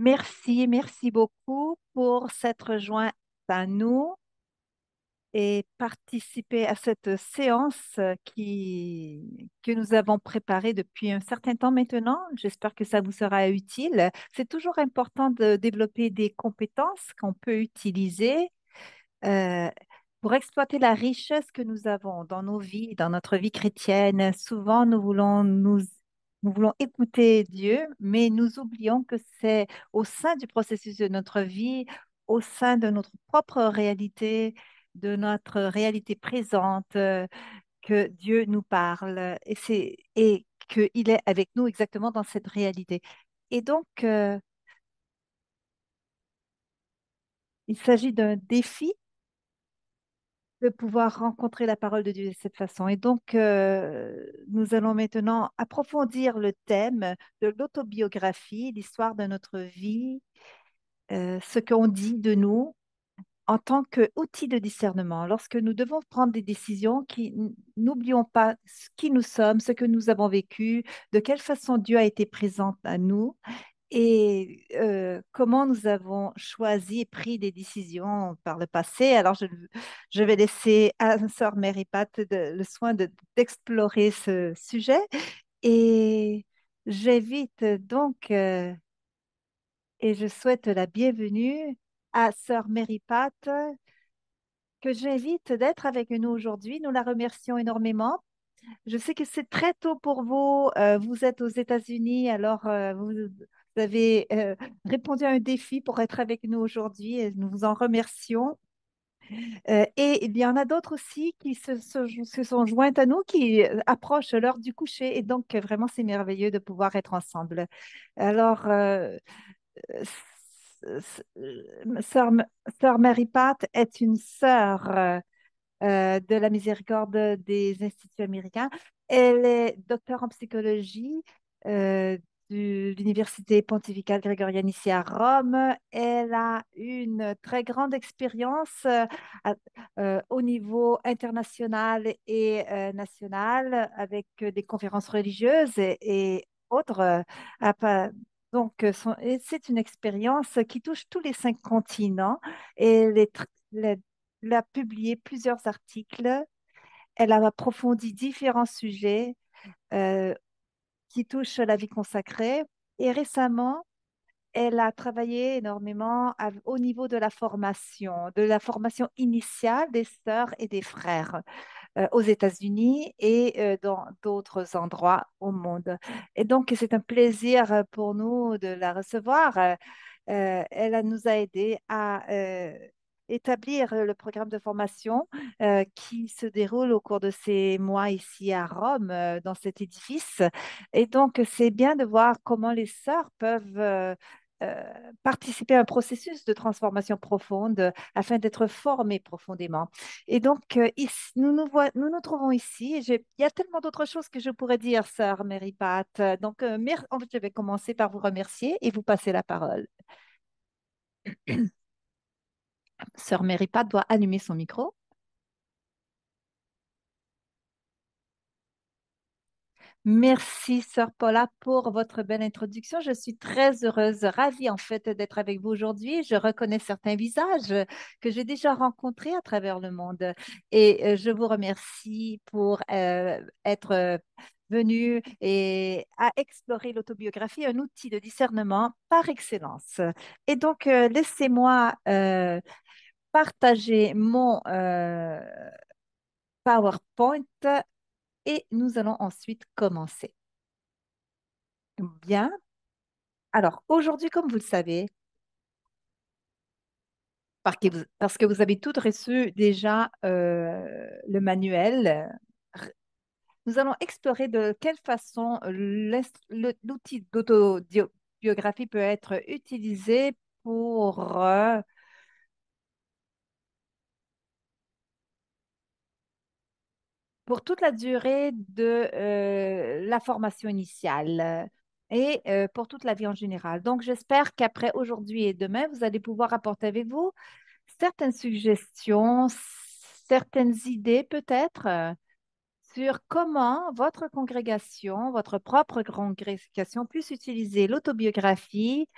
Merci, merci beaucoup pour s'être joint à nous et participer à cette séance que nous avons préparée depuis un certain temps maintenant. J'espère que ça vous sera utile. C'est toujours important de développer des compétences qu'on peut utiliser euh, pour exploiter la richesse que nous avons dans nos vies, dans notre vie chrétienne. Souvent, nous voulons nous nous voulons écouter Dieu, mais nous oublions que c'est au sein du processus de notre vie, au sein de notre propre réalité, de notre réalité présente, euh, que Dieu nous parle et qu'il est avec nous exactement dans cette réalité. Et donc, euh, il s'agit d'un défi de pouvoir rencontrer la parole de Dieu de cette façon. Et donc, euh, nous allons maintenant approfondir le thème de l'autobiographie, l'histoire de notre vie, euh, ce qu'on dit de nous en tant qu'outil de discernement. Lorsque nous devons prendre des décisions, qui n'oublions pas qui nous sommes, ce que nous avons vécu, de quelle façon Dieu a été présent à nous et comment nous avons choisi et pris des décisions par le passé? Alors, je, vais laisser à sœur Mary Pat le soin d'explorer ce sujet et j'invite donc et je souhaite la bienvenue à sœur Mary Pat que j'invite d'être avec nous aujourd'hui. Nous la remercions énormément je sais que c'est très tôt pour vous. Vous êtes aux États-Unis, alors vous avez euh, répondu à un défi pour être avec nous aujourd'hui et nous vous en remercions. Euh, et il y en a d'autres aussi qui se, sont jointes à nous, qui euh, approchent l'heure du coucher. Et donc, vraiment, c'est merveilleux de pouvoir être ensemble. Alors, sœur Mary Pat est une sœur de la miséricorde des instituts américains. Elle est docteur en psychologie de l'Université pontificale grégorienne ici à Rome. Elle a une très grande expérience euh, euh, au niveau international et euh, national avec des conférences religieuses et, autres. donc, c'est une expérience qui touche tous les cinq continents. Elle, elle a publié plusieurs articles. Elle a approfondi différents sujets qui touche la vie consacrée. Et récemment, elle a travaillé énormément au niveau de la formation, de la formation initiale des sœurs et des frères euh, aux États-Unis et euh, dans d'autres endroits au monde. Et donc, c'est un plaisir pour nous de la recevoir. Euh, elle nous a aidé à établir le programme de formation euh, qui se déroule au cours de ces mois ici à Rome, euh, dans cet édifice. Et donc, c'est bien de voir comment les sœurs peuvent euh, participer à un processus de transformation profonde afin d'être formées profondément. Et donc, ici, nous, nous, nous, nous trouvons ici. il y a tellement d'autres choses que je pourrais dire, sœur Mary Pat. Donc, je vais commencer par vous remercier et vous passer la parole. Sœur Méripat doit allumer son micro. Merci, Sœur Paula, pour votre belle introduction. Je suis très heureuse, ravie en fait d'être avec vous aujourd'hui. Je reconnais certains visages que j'ai déjà rencontrés à travers le monde et euh, je vous remercie pour euh, être venu et à explorer l'autobiographie, un outil de discernement par excellence. Et donc, euh, laissez-moi partager mon euh, PowerPoint et nous allons ensuite commencer. Bien. Alors, aujourd'hui, comme vous le savez, parce que vous, avez toutes reçu déjà euh, le manuel, nous allons explorer de quelle façon l'outil d'autobiographie peut être utilisé pour euh, pour toute la durée de euh, la formation initiale et euh, pour toute la vie en général. Donc, j'espère qu'après aujourd'hui et demain, vous allez pouvoir apporter avec vous certaines suggestions, certaines idées peut-être euh, sur comment votre congrégation, votre propre congrégation puisse utiliser l'autobiographie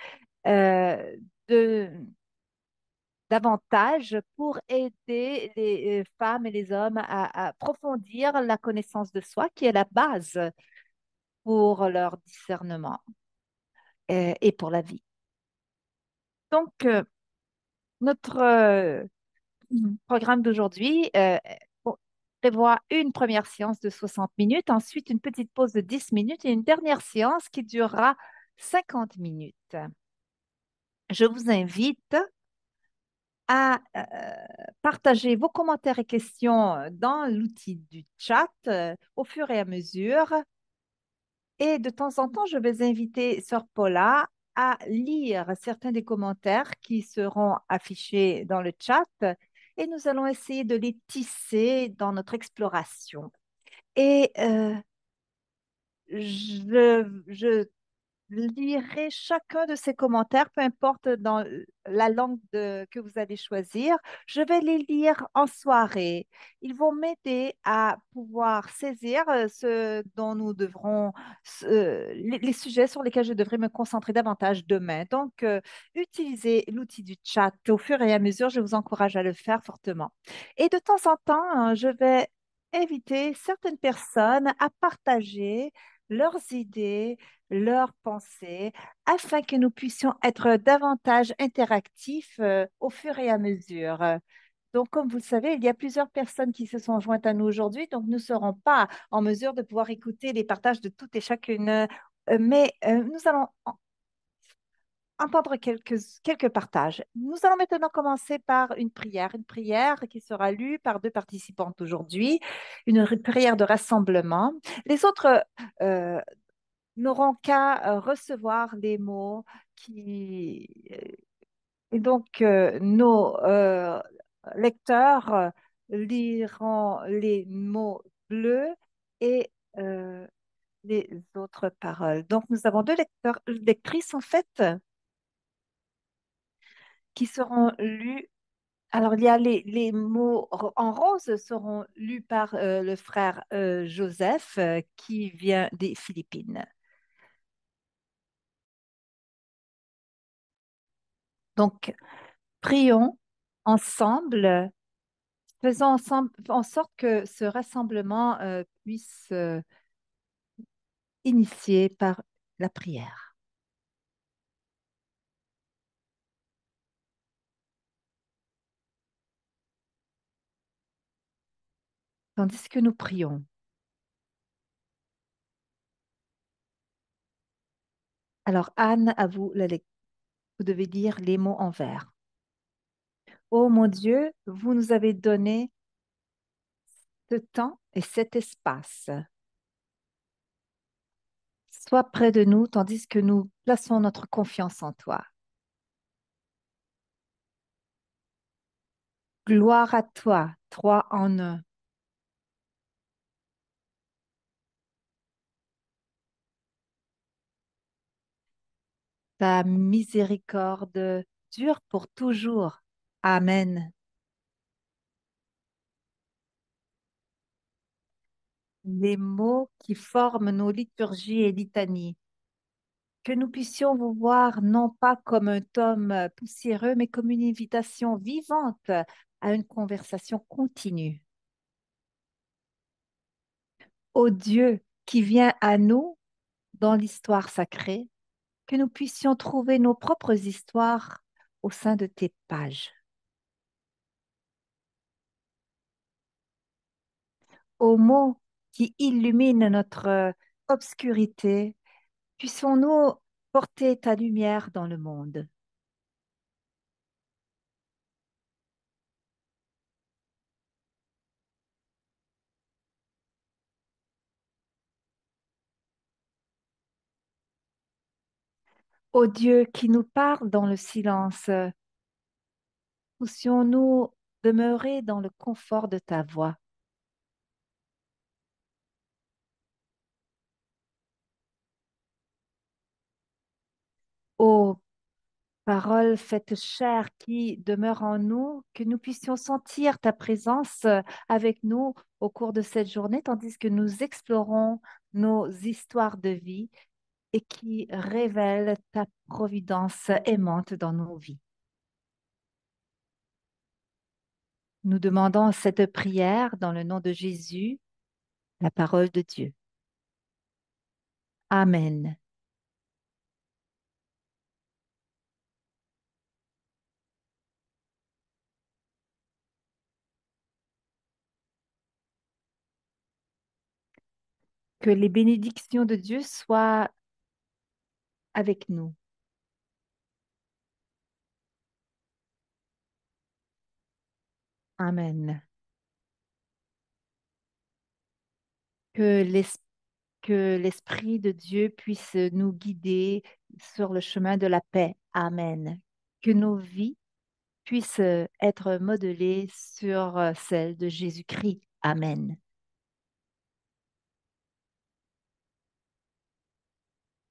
euh, de, davantage pour aider les euh, femmes et les hommes à, approfondir la connaissance de soi, qui est la base pour leur discernement euh, et pour la vie. Donc, euh, notre programme d'aujourd'hui prévoit une première séance de 60 minutes, ensuite une petite pause de 10 minutes et une dernière séance qui durera 50 minutes. Je vous invite à euh, partager vos commentaires et questions dans l'outil du chat euh, au fur et à mesure. Et de temps en temps, je vais inviter Sœur Paula à lire certains des commentaires qui seront affichés dans le chat et nous allons essayer de les tisser dans notre exploration. Et euh, je lirai chacun de ces commentaires, peu importe dans la langue que vous allez choisir. Je vais les lire en soirée. Ils vont m'aider à pouvoir saisir euh, ce dont nous devrons, les, les sujets sur lesquels je devrais me concentrer davantage demain. Donc, euh, utilisez l'outil du chat au fur et à mesure. Je vous encourage à le faire fortement. Et de temps en temps, hein, je vais inviter certaines personnes à partager leurs idées, leurs pensées, afin que nous puissions être davantage interactifs euh, au fur et à mesure. Donc, comme vous le savez, il y a plusieurs personnes qui se sont jointes à nous aujourd'hui, donc nous ne serons pas en mesure de pouvoir écouter les partages de toutes et chacune, euh, mais euh, nous allons entendre quelques, quelques partages. Nous allons maintenant commencer par une prière, une prière qui sera lue par deux participantes aujourd'hui, une prière de rassemblement. Les autres euh, n'auront qu'à euh, recevoir les mots qui... Et donc, euh, nos euh, lecteurs euh, liront les mots bleus et euh, les autres paroles. Donc, nous avons deux lecteurs, lectrices, en fait, qui seront lus. Alors, il y a les, les mots en rose seront lus par euh, le frère euh, Joseph, euh, qui vient des Philippines. Donc, prions ensemble, faisons ensemble en sorte que ce rassemblement puisse initier par la prière. Tandis que nous prions, alors Anne, à vous, la vous devez dire les mots en vers. Ô mon Dieu, vous nous avez donné ce temps et cet espace. Sois près de nous tandis que nous plaçons notre confiance en toi. Gloire à toi, trois en un. Ta miséricorde dure pour toujours. Amen. Les mots qui forment nos liturgies et litanies. Que nous puissions vous voir non pas comme un tome poussiéreux, mais comme une invitation vivante à une conversation continue. Ô Dieu qui vient à nous dans l'histoire sacrée, que nous puissions trouver nos propres histoires au sein de tes pages. Ô mots qui illuminent notre obscurité, puissions-nous porter ta lumière dans le monde. Ô Dieu qui nous parle dans le silence, puissions-nous demeurer dans le confort de ta voix? Ô parole faite chair qui demeure en nous, que nous puissions sentir ta présence avec nous au cours de cette journée, tandis que nous explorons nos histoires de vie et qui révèle ta providence aimante dans nos vies. Nous demandons cette prière dans le nom de Jésus, la parole de Dieu. Amen. Que les bénédictions de Dieu soient avec nous. Amen. Que l'Esprit de Dieu puisse nous guider sur le chemin de la paix. Amen. Que nos vies puissent être modelées sur celles de Jésus-Christ. Amen.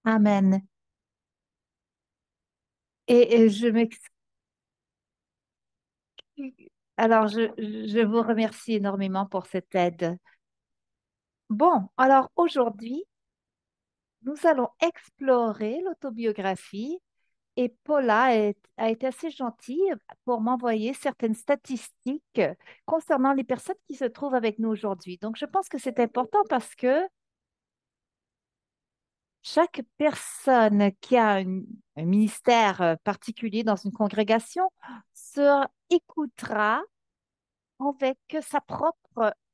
Amen. Et, je m'excuse. Alors, je, je vous remercie énormément pour cette aide. Bon, alors aujourd'hui, nous allons explorer l'autobiographie et Paula a été assez gentille pour m'envoyer certaines statistiques concernant les personnes qui se trouvent avec nous aujourd'hui. Donc, je pense que c'est important parce que chaque personne qui a un, ministère euh, particulier dans une congrégation se écoutera avec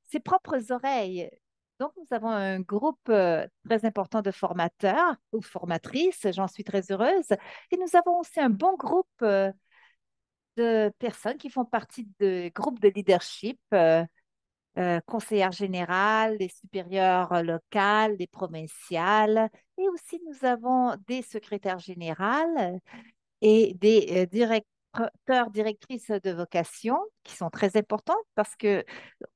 ses propres oreilles. Donc, nous avons un groupe euh, très important de formateurs ou formatrices, j'en suis très heureuse. Et nous avons aussi un bon groupe euh, de personnes qui font partie de groupes de leadership euh, conseillères générales, des supérieures locales, des provinciales, et aussi nous avons des secrétaires générales et des euh, directeurs, directrices de vocation qui sont très importantes parce que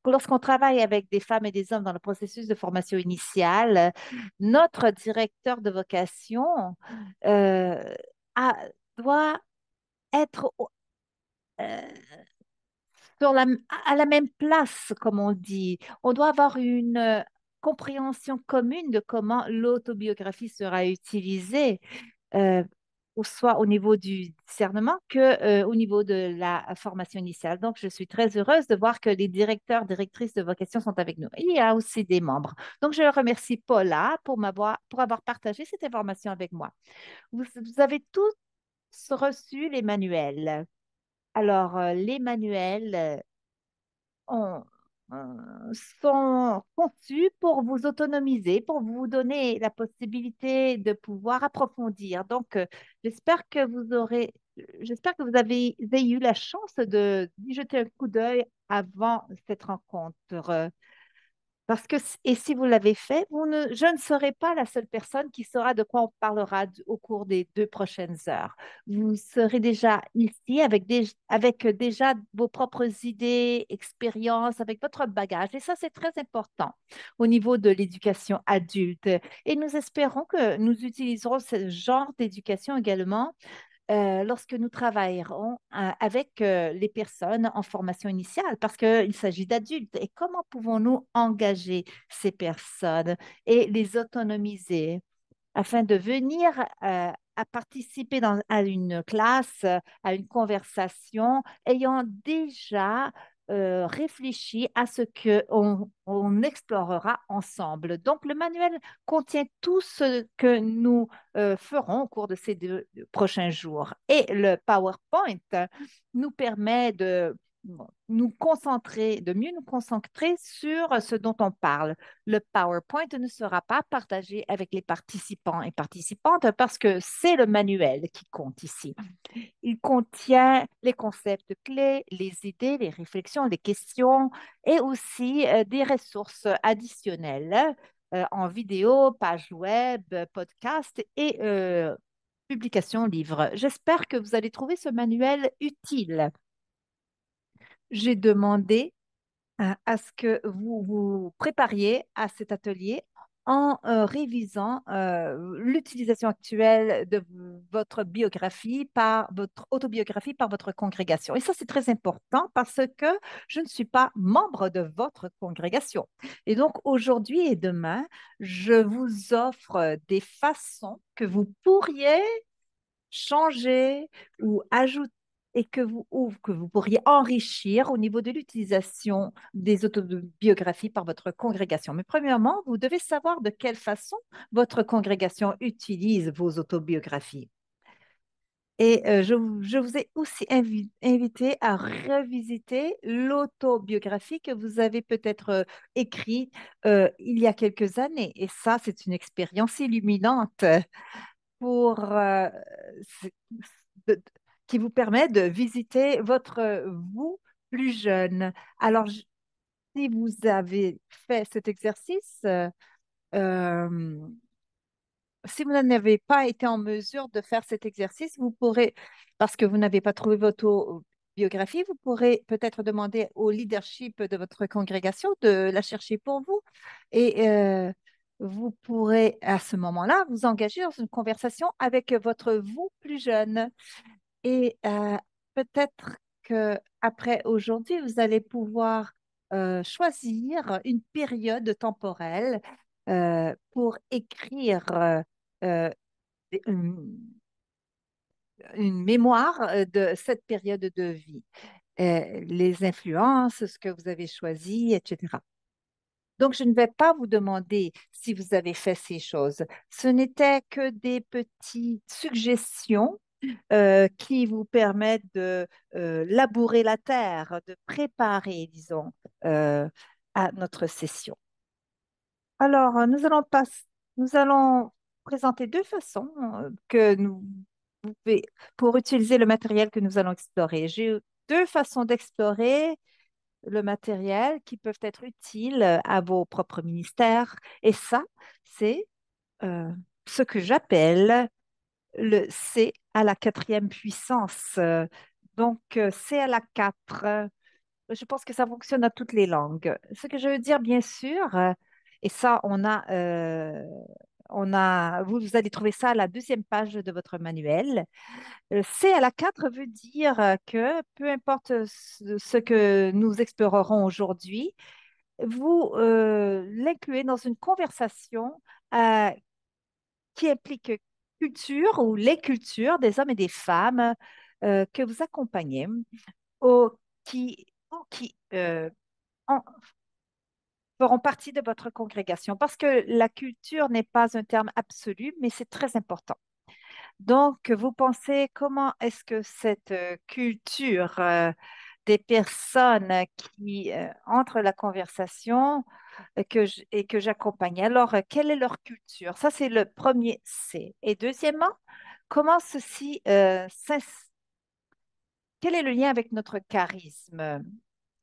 lorsqu'on travaille avec des femmes et des hommes dans le processus de formation initiale, notre directeur de vocation euh, doit être à la même place, comme on dit. On doit avoir une euh, compréhension commune de comment l'autobiographie sera utilisée, euh, soit au niveau du discernement que euh, au niveau de la formation initiale. Donc, je suis très heureuse de voir que les directeurs, directrices de vocation sont avec nous. Il y a aussi des membres. Donc, je remercie Paula pour, m'avoir, pour avoir partagé cette information avec moi. Vous, vous avez tous reçu les manuels. Alors, euh, les manuels euh, euh, sont conçus pour vous autonomiser, pour vous donner la possibilité de pouvoir approfondir. Donc, j'espère que vous aurez, j'espère que vous avez, eu la chance de jeter un coup d'œil avant cette rencontre. Parce que, et si vous l'avez fait, je ne serai pas la seule personne qui saura de quoi on parlera au cours des deux prochaines heures. Vous serez déjà ici avec, avec déjà vos propres idées, expériences, avec votre bagage. Et ça, c'est très important au niveau de l'éducation adulte. Et nous espérons que nous utiliserons ce genre d'éducation également euh, lorsque nous travaillerons euh, avec euh, les personnes en formation initiale, parce qu'il s'agit d'adultes. Et comment pouvons-nous engager ces personnes et les autonomiser afin de venir à participer à une classe, à une conversation, ayant déjà euh, réfléchi à ce qu'on on explorera ensemble. Donc, le manuel contient tout ce que nous euh, ferons au cours de ces deux prochains jours. Et le PowerPoint nous permet de nous concentrer, de mieux nous concentrer sur ce dont on parle. Le PowerPoint ne sera pas partagé avec les participants et participantes parce que c'est le manuel qui compte ici. Il contient les concepts clés, les idées, les réflexions, les questions et aussi euh, des ressources additionnelles euh, en vidéo, page web, podcast et euh, publication livre. J'espère que vous allez trouver ce manuel utile j'ai demandé à, ce que vous vous prépariez à cet atelier en euh, révisant euh, l'utilisation actuelle de votre biographie par votre autobiographie par votre congrégation. Et ça, c'est très important parce que je ne suis pas membre de votre congrégation. Et donc, aujourd'hui et demain, je vous offre des façons que vous pourriez changer ou ajouter et que vous, ou que vous pourriez enrichir au niveau de l'utilisation des autobiographies par votre congrégation. Mais premièrement, vous devez savoir de quelle façon votre congrégation utilise vos autobiographies. Et euh, je, vous ai aussi invité à revisiter l'autobiographie que vous avez peut-être euh, écrite euh, il y a quelques années. Et ça, c'est une expérience illuminante pour qui vous permet de visiter votre euh, vous plus jeune. Alors, si vous avez fait cet exercice, euh, euh, si vous n'avez pas été en mesure de faire cet exercice, vous pourrez, parce que vous n'avez pas trouvé votre biographie, vous pourrez peut-être demander au leadership de votre congrégation de la chercher pour vous. Et vous pourrez à ce moment-là vous engager dans une conversation avec votre vous plus jeune. Et euh, peut-être que après aujourd'hui, vous allez pouvoir euh, choisir une période temporelle euh, pour écrire une, une, mémoire de cette période de vie, les influences, ce que vous avez choisi, etc. Donc, je ne vais pas vous demander si vous avez fait ces choses. Ce n'était que des petites suggestions euh, qui vous permettent de euh, labourer la terre, de préparer, disons, euh, à notre session. Alors, nous allons, pas, nous allons présenter deux façons que nous pour utiliser le matériel que nous allons explorer. J'ai deux façons d'explorer le matériel qui peuvent être utiles à vos propres ministères. Et ça, c'est ce que j'appelle le C à la quatrième puissance. Donc, C à la 4. Je pense que ça fonctionne à toutes les langues. Ce que je veux dire, bien sûr, et ça, on a, euh, on a, vous, allez trouver ça à la deuxième page de votre manuel. C à la 4 veut dire que peu importe ce, que nous explorerons aujourd'hui, vous euh, l'incluez dans une conversation euh, qui implique culture ou les cultures des hommes et des femmes euh, que vous accompagnez ou qui, qui euh, feront partie de votre congrégation? Parce que la culture n'est pas un terme absolu, mais c'est très important. Donc, vous pensez comment est-ce que cette euh, culture des personnes qui entrent la conversation que et que j'accompagne. Alors, quelle est leur culture? Ça, c'est le premier C. Et deuxièmement, comment ceci, quel est le lien avec notre charisme?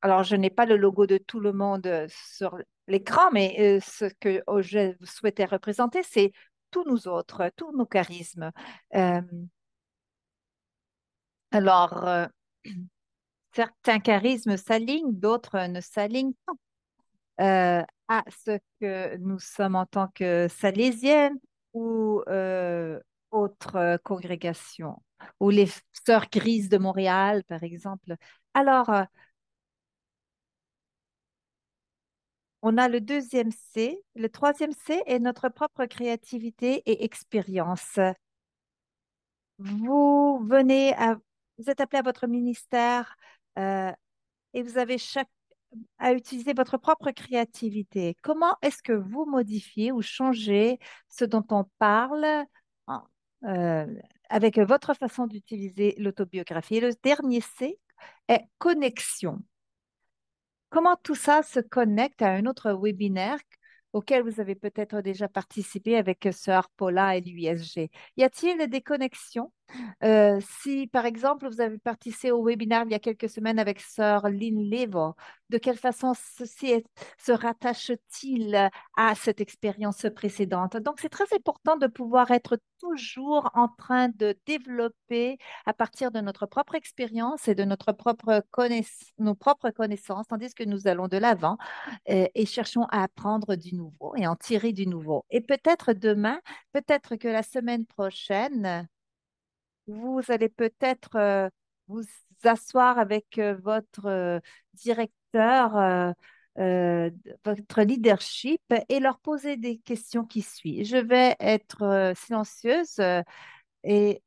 Alors, je n'ai pas le logo de tout le monde sur l'écran, mais ce que oh, je souhaitais représenter, c'est tous nous autres, tous nos charismes. alors, certains charismes s'alignent, d'autres ne s'alignent pas euh, à ce que nous sommes en tant que salésiennes ou euh, autres congrégations, ou les Sœurs Grises de Montréal, par exemple. Alors, euh, on a le deuxième C. Le troisième C est notre propre créativité et expérience. Vous venez vous êtes appelé à votre ministère et vous avez chaque à utiliser votre propre créativité. Comment est-ce que vous modifiez ou changez ce dont on parle euh, avec votre façon d'utiliser l'autobiographie? Le dernier C est connexion. Comment tout ça se connecte à un autre webinaire auquel vous avez peut-être déjà participé avec Sœur Paula et l'USG? Y a-t-il des connexions? Euh, si, par exemple, vous avez participé au webinaire il y a quelques semaines avec Sœur Lynn Levo, de quelle façon ceci se rattache-t-il à cette expérience précédente? Donc, c'est très important de pouvoir être toujours en train de développer à partir de notre propre expérience et de notre propre nos propres connaissances, tandis que nous allons de l'avant euh, et cherchons à apprendre du nouveau et en tirer du nouveau. Et peut-être demain, peut-être que la semaine prochaine, vous allez peut-être euh, vous asseoir avec euh, votre euh, directeur, votre leadership et leur poser des questions qui suivent. Je vais être silencieuse et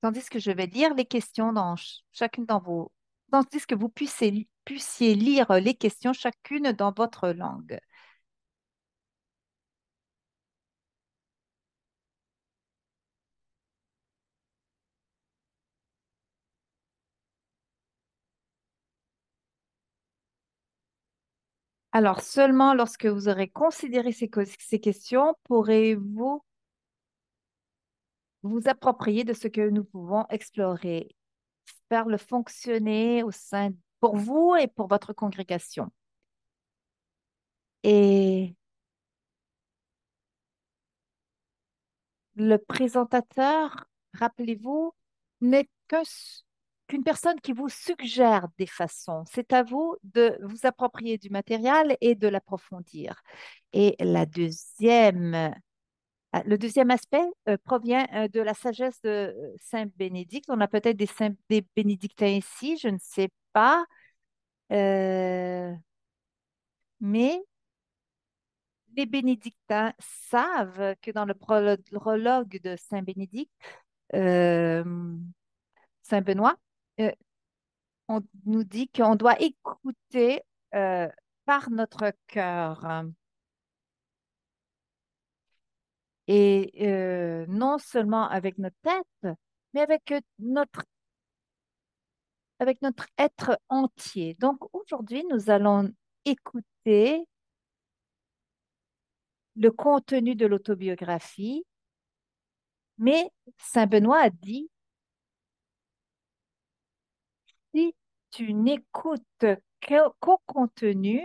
tandis que je vais lire les questions dans ch- chacune dans vos, tandis que vous puissiez, puissiez lire les questions chacune dans votre langue. Alors, seulement lorsque vous aurez considéré ces, questions, pourrez-vous vous approprier de ce que nous pouvons explorer, faire le fonctionner au sein pour vous et pour votre congrégation. Et le présentateur, rappelez-vous, n'est qu'un qu'une personne qui vous suggère des façons. C'est à vous de vous approprier du matériel et de l'approfondir. Et la deuxième Ah, Le deuxième aspect euh, provient euh, de la sagesse de euh, Saint Bénédicte. On a peut-être des, saints- des bénédictins ici, je ne sais pas, Euh, mais les bénédictins savent que dans le prolo- prologue de Saint Bénédicte, euh, Saint Benoît, euh, on nous dit qu'on doit écouter euh, par notre cœur et euh, non seulement avec notre tête, mais avec notre être entier. Donc aujourd'hui, nous allons écouter le contenu de l'autobiographie, mais Saint Benoît a dit, si tu n'écoutes qu'au contenu,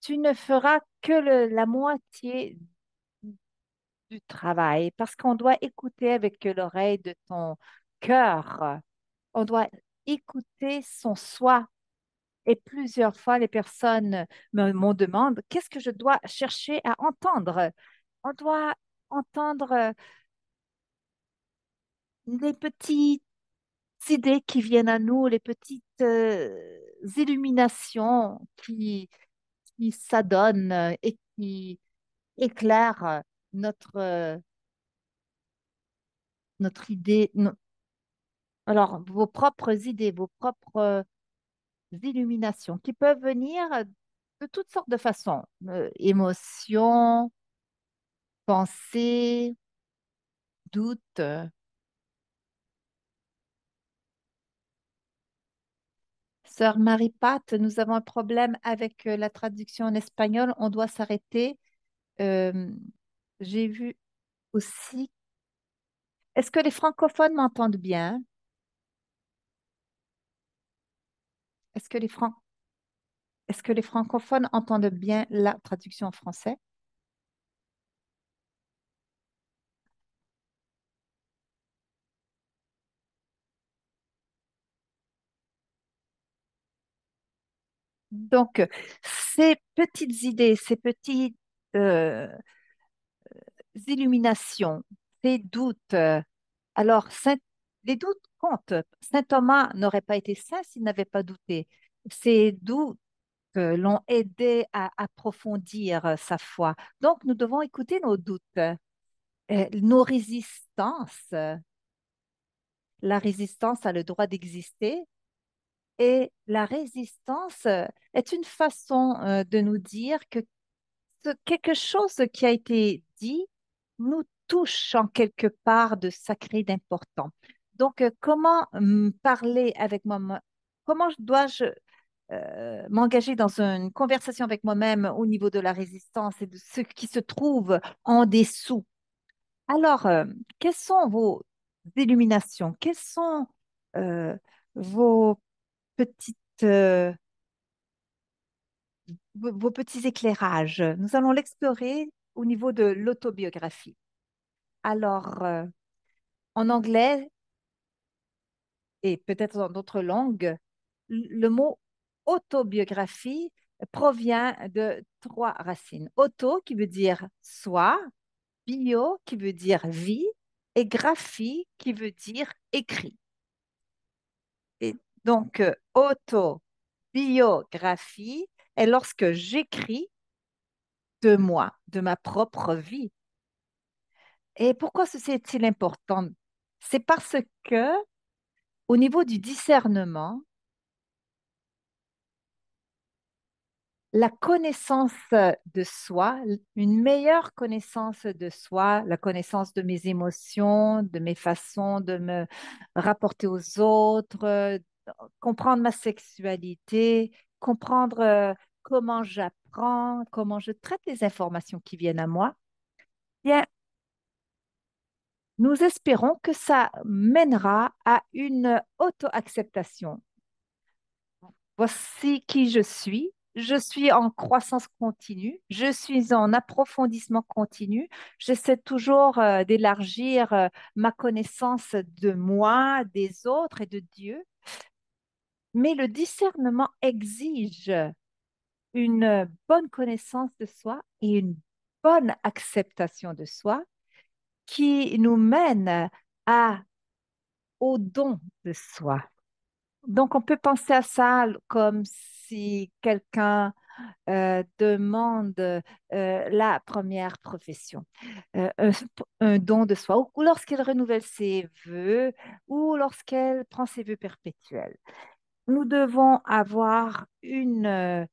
tu ne feras que la moitié du travail, parce qu'on doit écouter avec l'oreille de ton cœur. On doit écouter son soi Et plusieurs fois, les personnes me, demandé, qu'est-ce que je dois chercher à entendre? On doit entendre les petites idées qui viennent à nous, les petites euh, illuminations qui, s'adonnent et qui éclairent notre, notre idée. alors, vos propres idées, vos propres illuminations qui peuvent venir de toutes sortes de façons. Euh, émotions, pensées, doutes. Marie-Pat, nous avons un problème avec euh, la traduction en espagnol. On doit s'arrêter. Euh, j'ai vu aussi. Est-ce que les francophones m'entendent bien? Est-ce que les Est-ce que les francophones entendent bien la traduction en français? Donc, euh, ces petites idées, ces petites euh, illuminations, ces doutes. euh, alors, les doutes comptent. Saint Thomas n'aurait pas été saint s'il n'avait pas douté. Ces doutes euh, l'ont aidé à approfondir euh, sa foi. Donc, nous devons écouter nos doutes, euh, nos résistances. La résistance a le droit d'exister et la résistance euh, est une façon euh, de nous dire que quelque chose qui a été dit nous touche en quelque part de sacré, d'important. Donc, euh, comment hum, parler avec moi? Comment dois-je m'engager dans une conversation avec moi-même au niveau de la résistance et de ce qui se trouve en dessous? Alors, quelles sont vos illuminations? Quels sont vos petites, euh, vos, petits éclairages? Nous allons l'explorer au niveau de l'autobiographie. Alors, euh, en anglais et peut-être dans d'autres langues, le mot autobiographie provient de trois racines. Auto qui veut dire soi, bio qui veut dire vie et graphie qui veut dire écrit. Et donc, euh, autobiographie est lorsque j'écris de moi, de ma propre vie. Et pourquoi ceci est-il important? C'est parce que au niveau du discernement, la connaissance de soi, une meilleure connaissance de soi, la connaissance de mes émotions, de mes façons de me rapporter aux autres, comprendre ma sexualité, comprendre euh, comment j'apprends, comment je traite les informations qui viennent à moi, bien, nous espérons que ça mènera à une auto-acceptation. Voici qui je suis. Je suis en croissance continue. Je suis en approfondissement continu. J'essaie toujours euh, d'élargir euh, ma connaissance de moi, des autres et de Dieu. Mais le discernement exige une bonne connaissance de soi et une bonne acceptation de soi qui nous mène à, au don de soi. Donc, on peut penser à ça comme si quelqu'un euh, demande euh, la première profession, euh, un, don de soi, ou, ou lorsqu'elle renouvelle ses vœux, ou lorsqu'elle prend ses vœux perpétuels. Nous devons avoir une, euh,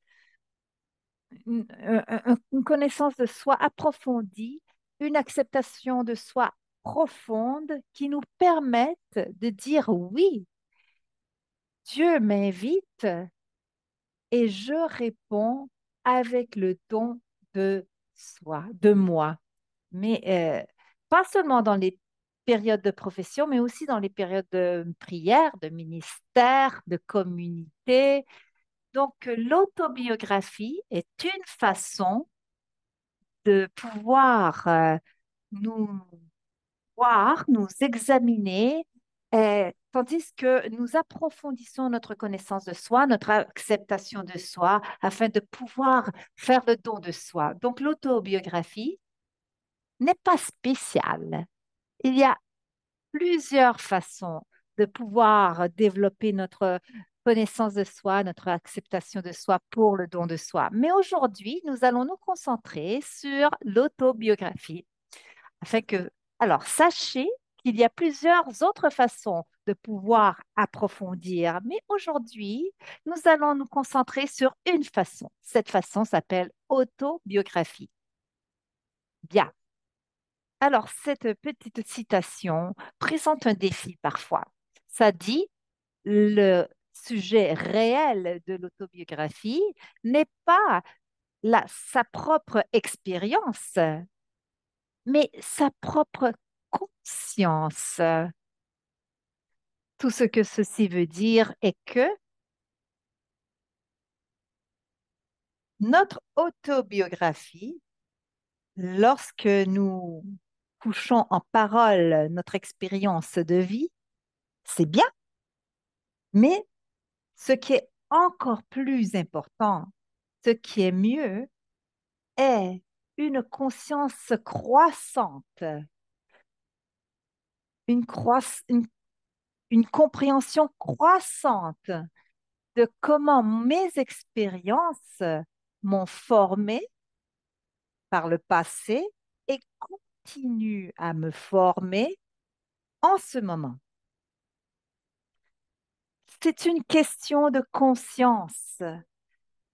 un- une connaissance de soi approfondie, une acceptation de soi profonde qui nous permette de dire oui, Dieu m'invite et je réponds avec le don de soi, de moi. Mais euh, pas seulement dans les périodes de profession, mais aussi dans les périodes de prière, de ministère, de communauté. Donc, l'autobiographie est une façon de pouvoir euh, nous voir, nous examiner, euh, tandis que nous approfondissons notre connaissance de soi, notre acceptation de soi, afin de pouvoir faire le don de soi. Donc, l'autobiographie n'est pas spéciale. Il y a plusieurs façons de pouvoir développer notre connaissance de soi, notre acceptation de soi pour le don de soi. Mais aujourd'hui, nous allons nous concentrer sur l'autobiographie afin que, alors, sachez qu'il y a plusieurs autres façons de pouvoir approfondir, mais aujourd'hui, nous allons nous concentrer sur une façon. Cette façon s'appelle autobiographie. Bien. Alors, cette petite citation présente un défi parfois. Ça dit, le sujet réel de l'autobiographie n'est pas sa propre expérience, mais sa propre conscience. Tout ce que ceci veut dire est que notre autobiographie, lorsque nous couchons en parole notre expérience de vie, c'est bien, mais ce qui est encore plus important, ce qui est mieux, est une conscience croissante, une, compréhension croissante de comment mes expériences m'ont formé par le passé et continuent à me former en ce moment? C'est une question de conscience.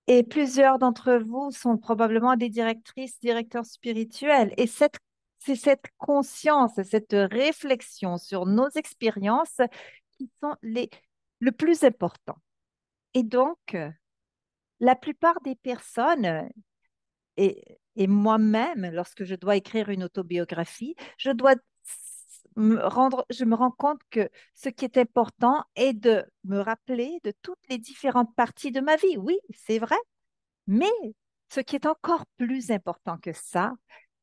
Et plusieurs d'entre vous sont probablement des directrices, directeurs spirituels. Et cette, c'est cette conscience, cette réflexion sur nos expériences qui sont les, le plus important. Et donc, La plupart des personnes, et, et moi-même, lorsque je dois écrire une autobiographie, je dois me rendre, je me rends compte que ce qui est important est de me rappeler de toutes les différentes parties de ma vie. Oui, c'est vrai, mais ce qui est encore plus important que ça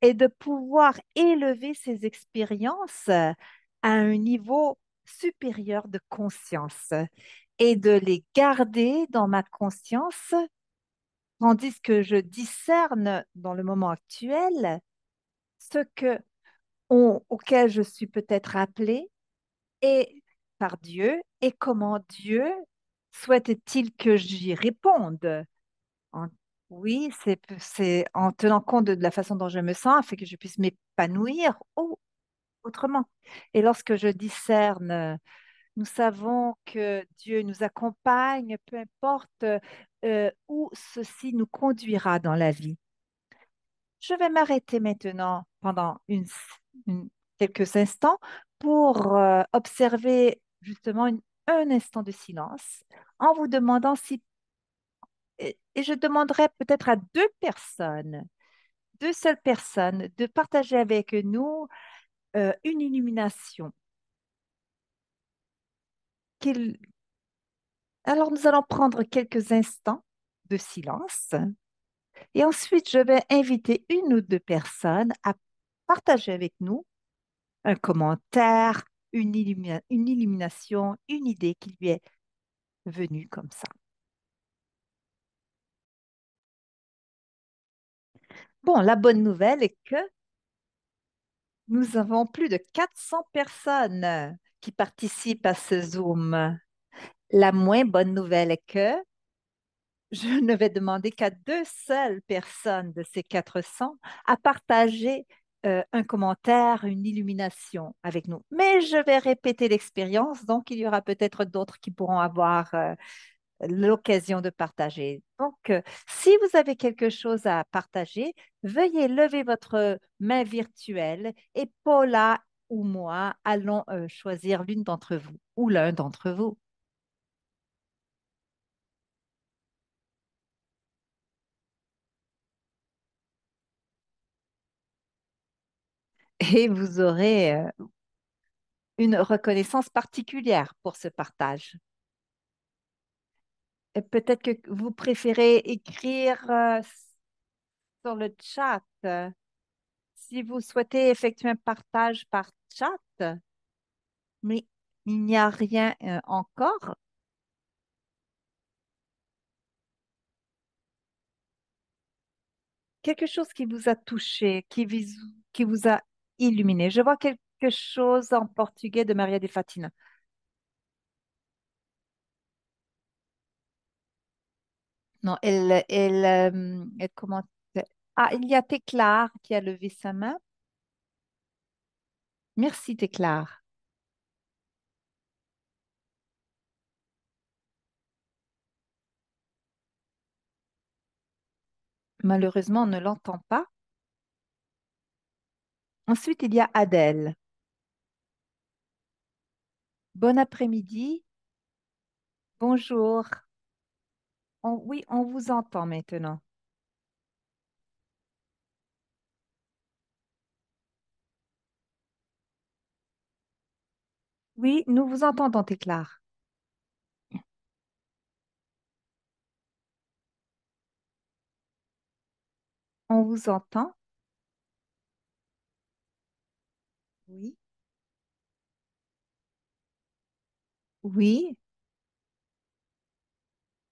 est de pouvoir élever ces expériences à un niveau supérieur de conscience et de les garder dans ma conscience, tandis que je discerne dans le moment actuel ce que auquel je suis peut-être appelée et par Dieu et comment Dieu souhaite-t-il que j'y réponde? Oui, c'est en tenant compte de, de la façon dont je me sens afin que je puisse m'épanouir ou autrement. Et lorsque je discerne, nous savons que Dieu nous accompagne, peu importe euh, où ceci nous conduira dans la vie. Je vais m'arrêter maintenant pendant quelques instants pour euh, observer justement un instant de silence en vous demandant si, et, je demanderai peut-être à deux personnes, deux seules personnes, de partager avec nous euh, une illumination. Alors nous allons prendre quelques instants de silence et ensuite je vais inviter une ou deux personnes à partager avec nous un commentaire, une illumina- une illumination, une idée qui lui est venue comme ça. Bon, la bonne nouvelle est que nous avons plus de 400 personnes qui participent à ce Zoom. La moins bonne nouvelle est que je ne vais demander qu'à deux seules personnes de ces 400 à partager euh, un commentaire, une illumination avec nous. Mais je vais répéter l'expérience, donc il y aura peut-être d'autres qui pourront avoir euh, l'occasion de partager. Donc, euh, si vous avez quelque chose à partager, veuillez lever votre main virtuelle et Paula ou moi allons choisir l'une d'entre vous ou l'un d'entre vous. Et vous aurez euh, une reconnaissance particulière pour ce partage. Peut-être que vous préférez écrire euh, sur le chat. Si vous souhaitez effectuer un partage par chat, mais il n'y a rien euh, encore, quelque chose qui vous a touché, qui vous a illuminé. Je vois quelque chose en portugais de Maria de Fatina. Non, elle, elle, euh, comment... Ah, il y a Téclare qui a levé sa main. Merci, Téclare. Malheureusement, on ne l'entend pas. Ensuite, il y a Adèle. Bon après-midi. Bonjour. On- oui, on vous entend maintenant. Oui, nous vous entendons, Téclare. On vous entend? Oui,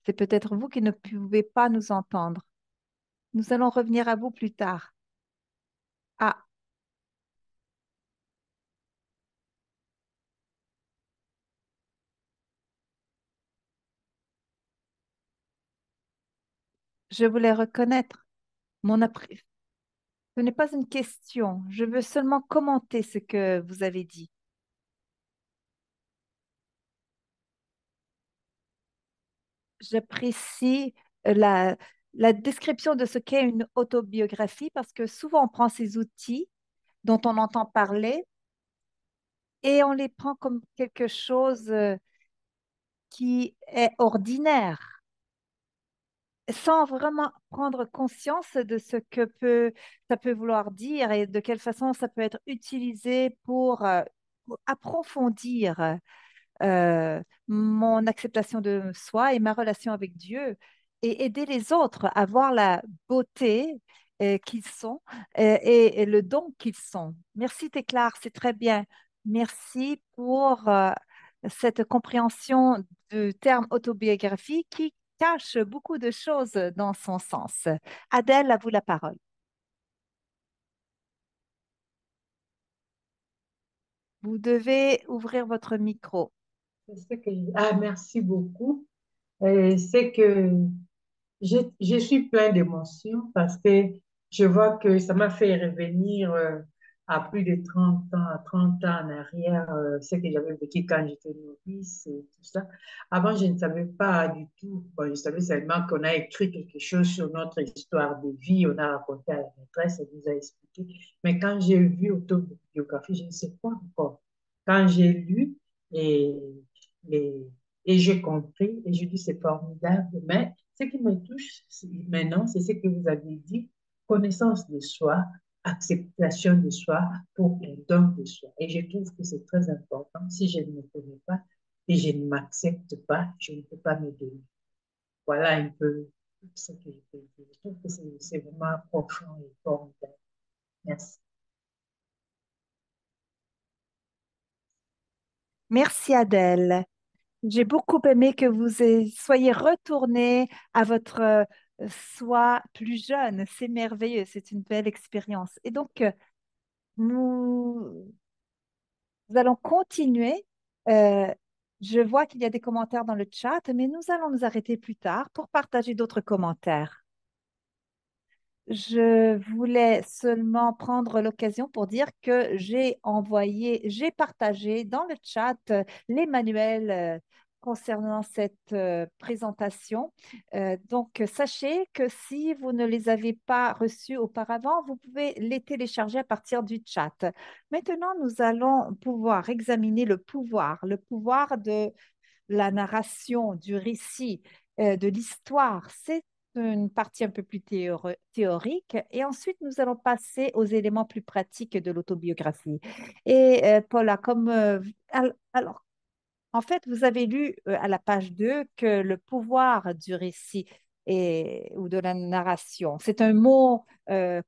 c'est peut-être vous qui ne pouvez pas nous entendre. Nous allons revenir à vous plus tard. Ah, je voulais reconnaître mon appré- Ce n'est pas une question. Je veux seulement commenter ce que vous avez dit. J'apprécie euh, la, description de ce qu'est une autobiographie parce que souvent on prend ces outils dont on entend parler et on les prend comme quelque chose euh, qui est ordinaire. sans vraiment prendre conscience de ce que ça peut vouloir dire et de quelle façon ça peut être utilisé pour, euh, pour approfondir euh, mon acceptation de soi et ma relation avec Dieu et aider les autres à voir la beauté euh, qu'ils sont euh, et, et le don qu'ils sont. Merci, Téclar, c'est très bien. Merci pour cette compréhension du terme autobiographie qui cache beaucoup de choses dans son sens. Adèle, à vous la parole. Vous devez ouvrir votre micro. Ah, merci beaucoup. Euh, c'est que je, je suis plein d'émotions parce que je vois que ça m'a fait revenir euh, à plus de 30 ans, à 30 ans en arrière, euh, ce que j'avais vécu quand j'étais novice et tout ça. Avant, je ne savais pas du tout. Bon, je savais seulement qu'on a écrit quelque chose sur notre histoire de vie, on a raconté à la maîtresse, elle nous a expliqué. Mais quand j'ai vu autobiographie, je ne sais pas encore. Quand j'ai lu et, et, et j'ai compris, et je dis c'est formidable, mais ce qui me touche maintenant, c'est ce que vous avez dit, connaissance de soi, acceptation de soi pour un don de soi. Et je trouve que c'est très important. Si je ne me connais pas et je ne m'accepte pas, je ne peux pas me donner. Voilà un peu ce que je peux dire. Je trouve que c'est vraiment profond et formidable. Merci. Merci, Adèle. J'ai beaucoup aimé que vous soyez retourné à votre euh, soi plus jeune. C'est merveilleux, c'est une belle expérience. Et donc, euh, nous, allons continuer. Euh, je vois qu'il y a des commentaires dans le chat, mais nous allons nous arrêter plus tard pour partager d'autres commentaires. Je voulais seulement prendre l'occasion pour dire que j'ai envoyé, j'ai partagé dans le chat les manuels euh, concernant cette euh, présentation. Euh, donc, sachez que si vous ne les avez pas reçus auparavant, vous pouvez les télécharger à partir du chat. Maintenant, nous allons pouvoir examiner le pouvoir, le pouvoir de la narration, du récit, de l'histoire. C'est une partie un peu plus théorique et ensuite nous allons passer aux éléments plus pratiques de l'autobiographie. Et euh, Paula, comme euh, alors, en fait, vous avez lu euh, à la page 2 que le pouvoir du récit et, ou de la narration, c'est un mot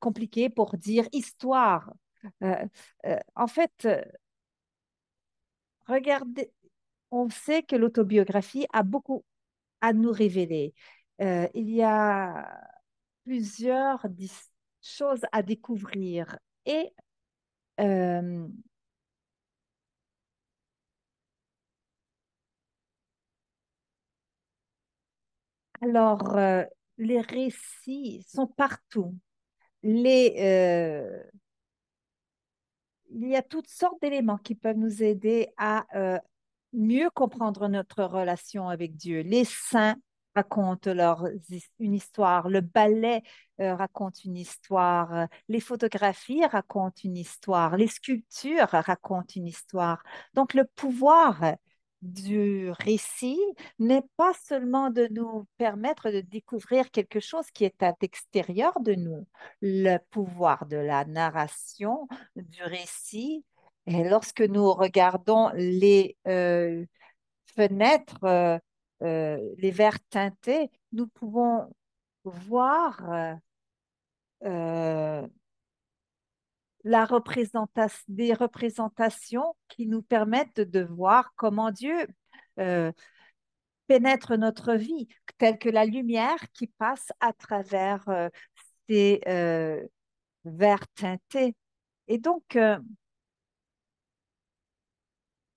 compliqué pour dire histoire. en fait, regardez, on sait que l'autobiographie a beaucoup à nous révéler. Euh, il y a plusieurs choses à découvrir. Et euh, alors, euh, les récits sont partout. Les, il y a toutes sortes d'éléments qui peuvent nous aider à mieux comprendre notre relation avec Dieu. Les saints racontent leur, une histoire, le ballet euh, raconte une histoire, euh, les photographies racontent une histoire, les sculptures racontent une histoire. Donc le pouvoir du récit n'est pas seulement de nous permettre de découvrir quelque chose qui est à l'extérieur de nous. Le pouvoir de la narration, du récit, et lorsque nous regardons les euh, fenêtres euh, les verres teintés, nous pouvons voir euh, euh, des représentations qui nous permettent de voir comment Dieu pénètre notre vie, telle que la lumière qui passe à travers ces verres teintés. Et donc,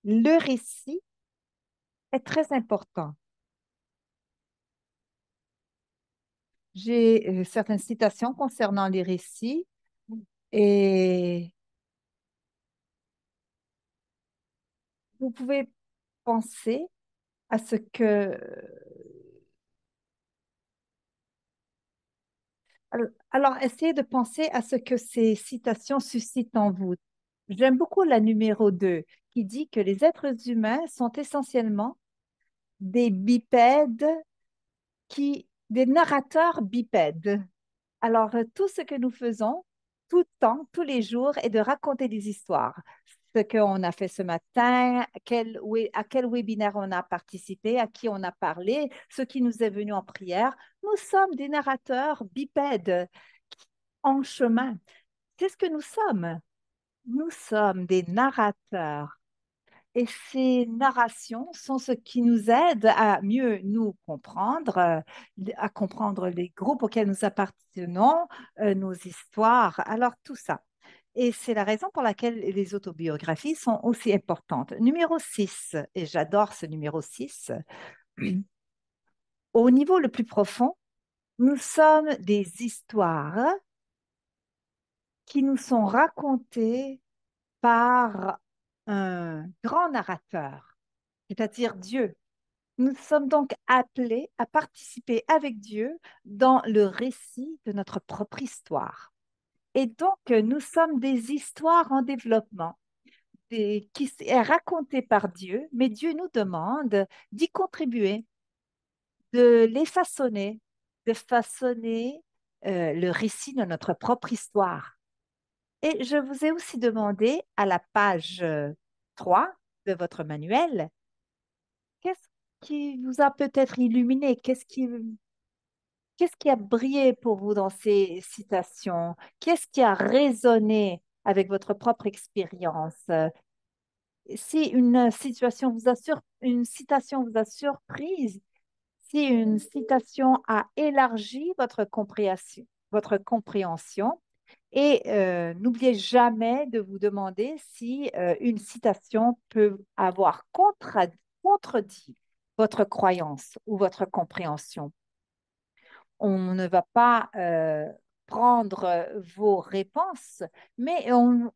le récit est très important. J'ai euh, certaines citations concernant les récits et vous pouvez penser à ce que... Alors, essayez de penser à ce que ces citations suscitent en vous. J'aime beaucoup la numéro 2 qui dit que les êtres humains sont essentiellement des bipèdes qui des narrateurs bipèdes. Alors, euh, tout ce que nous faisons tout le temps, tous les jours, est de raconter des histoires. Ce qu'on a fait ce matin, à quel webinaire on a participé, à qui on a parlé, ce qui nous est venu en prière. Nous sommes des narrateurs bipèdes en chemin. C'est ce que nous sommes. Nous sommes des narrateurs et ces narrations sont ce qui nous aide à mieux nous comprendre, euh, à comprendre les groupes auxquels nous appartenons, euh, nos histoires, alors tout ça. Et c'est la raison pour laquelle les autobiographies sont aussi importantes. Numéro 6, et j'adore ce numéro 6, au niveau le plus profond, nous sommes des histoires qui nous sont racontées par un grand narrateur, c'est-à-dire Dieu. Nous sommes donc appelés à participer avec Dieu dans le récit de notre propre histoire. Et donc, nous sommes des histoires en développement qui est racontée par Dieu, mais Dieu nous demande d'y contribuer, de les façonner, de façonner euh, le récit de notre propre histoire. Et je vous ai aussi demandé à la page 3 euh, de votre manuel, qu'est-ce qui vous a peut-être illuminé? Qu'est-ce qui, qui a brillé pour vous dans ces citations? Qu'est-ce qui a résonné avec votre propre expérience? Si une situation vous a une citation vous a surprise, si une citation a élargi votre compréhension, votre compréhension, et euh, n'oubliez jamais de vous demander si euh, une citation peut avoir contredit votre croyance ou votre compréhension. On ne va pas euh, prendre vos réponses, mais on,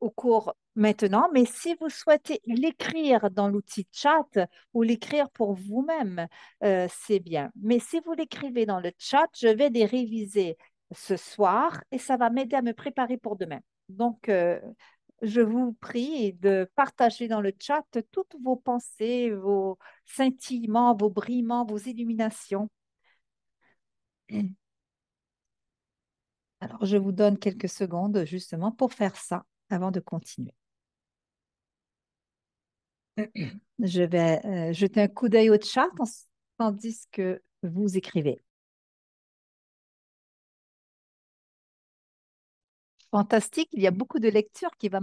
au cours maintenant, mais si vous souhaitez l'écrire dans l'outil chat ou l'écrire pour vous-même, c'est bien. Mais si vous l'écrivez dans le chat, je vais les réviser ce soir et ça va m'aider à me préparer pour demain. Donc, euh, je vous prie de partager dans le chat toutes vos pensées, vos scintillements, vos brillements, vos illuminations. Alors, je vous donne quelques secondes justement pour faire ça avant de continuer. Je vais euh, jeter un coup d'œil au chat tandis que vous écrivez. Fantastique, il y a beaucoup de lectures qui vont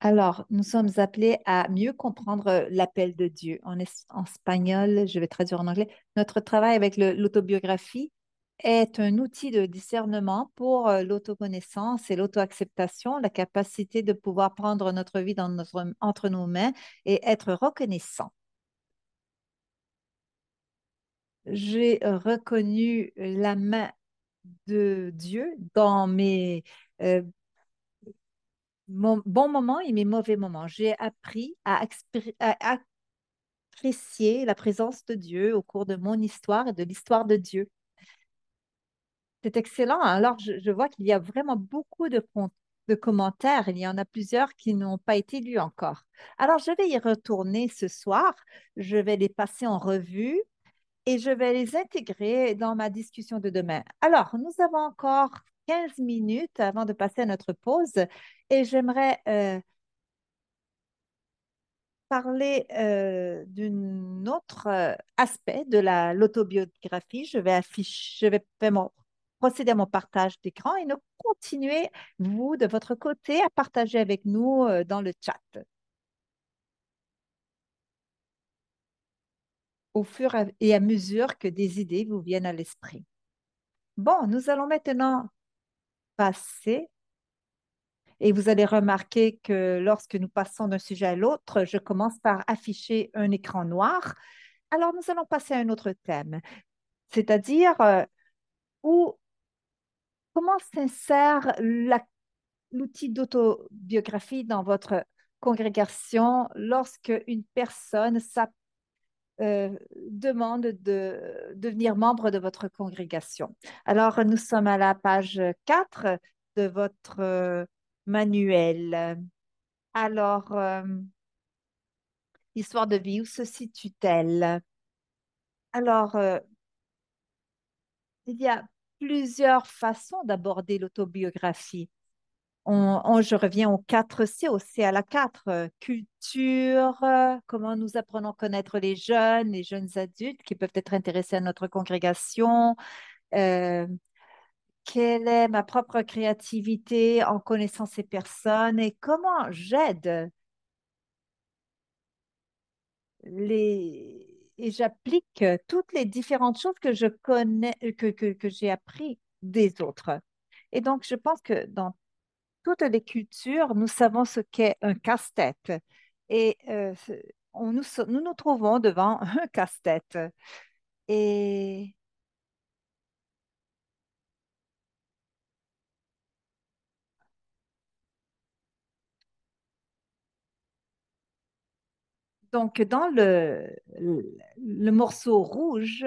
alors, nous sommes appelés à mieux comprendre euh, l'appel de Dieu. En, espagnol, je vais traduire en anglais. Notre travail avec l'autobiographie est un outil de discernement pour euh, l'autoconnaissance et l'auto-acceptation, la capacité de pouvoir prendre notre vie entre nos mains et être reconnaissant. J'ai reconnu la main de Dieu dans mes euh, bons moments et mes mauvais moments. J'ai appris à, apprécier la présence de Dieu au cours de mon histoire et de l'histoire de Dieu. C'est excellent. Alors, je, vois qu'il y a vraiment beaucoup de, de commentaires. Il y en a plusieurs qui n'ont pas été lus encore. Alors, je vais y retourner ce soir. Je vais les passer en revue et je vais les intégrer dans ma discussion de demain. Alors, nous avons encore 15 minutes avant de passer à notre pause et j'aimerais euh, parler euh, d'un autre euh, aspect de l'autobiographie. Je vais afficher, je vais procéder à mon partage d'écran et nous continuer, vous, de votre côté, à partager avec nous dans le chat. Au fur et à mesure que des idées vous viennent à l'esprit. Bon, nous allons maintenant passer et vous allez remarquer que lorsque nous passons d'un sujet à l'autre, je commence par afficher un écran noir. Alors, nous allons passer à un autre thème, c'est-à-dire euh, où, comment s'insère l'outil d'autobiographie dans votre congrégation lorsque une personne s'appelle euh, demande de devenir membre de votre congrégation. Alors, nous sommes à la page 4 de votre euh, manuel. Alors, euh, histoire de vie, où se situe-t-elle? Alors, euh, il y a plusieurs façons d'aborder l'autobiographie. On, je reviens aux 4 C, au C à la 4, euh, culture, euh, comment nous apprenons à connaître les jeunes, les jeunes adultes qui peuvent être intéressés à notre congrégation, euh, quelle est ma propre créativité en connaissant ces personnes et comment j'aide les et j'applique toutes les différentes choses que je connais, que, que, que j'ai appris des autres. Et donc, je pense que dans toutes les cultures, nous savons ce qu'est un casse-tête. Et euh, on, nous, nous nous trouvons devant un casse-tête. Et donc, dans le, le morceau rouge,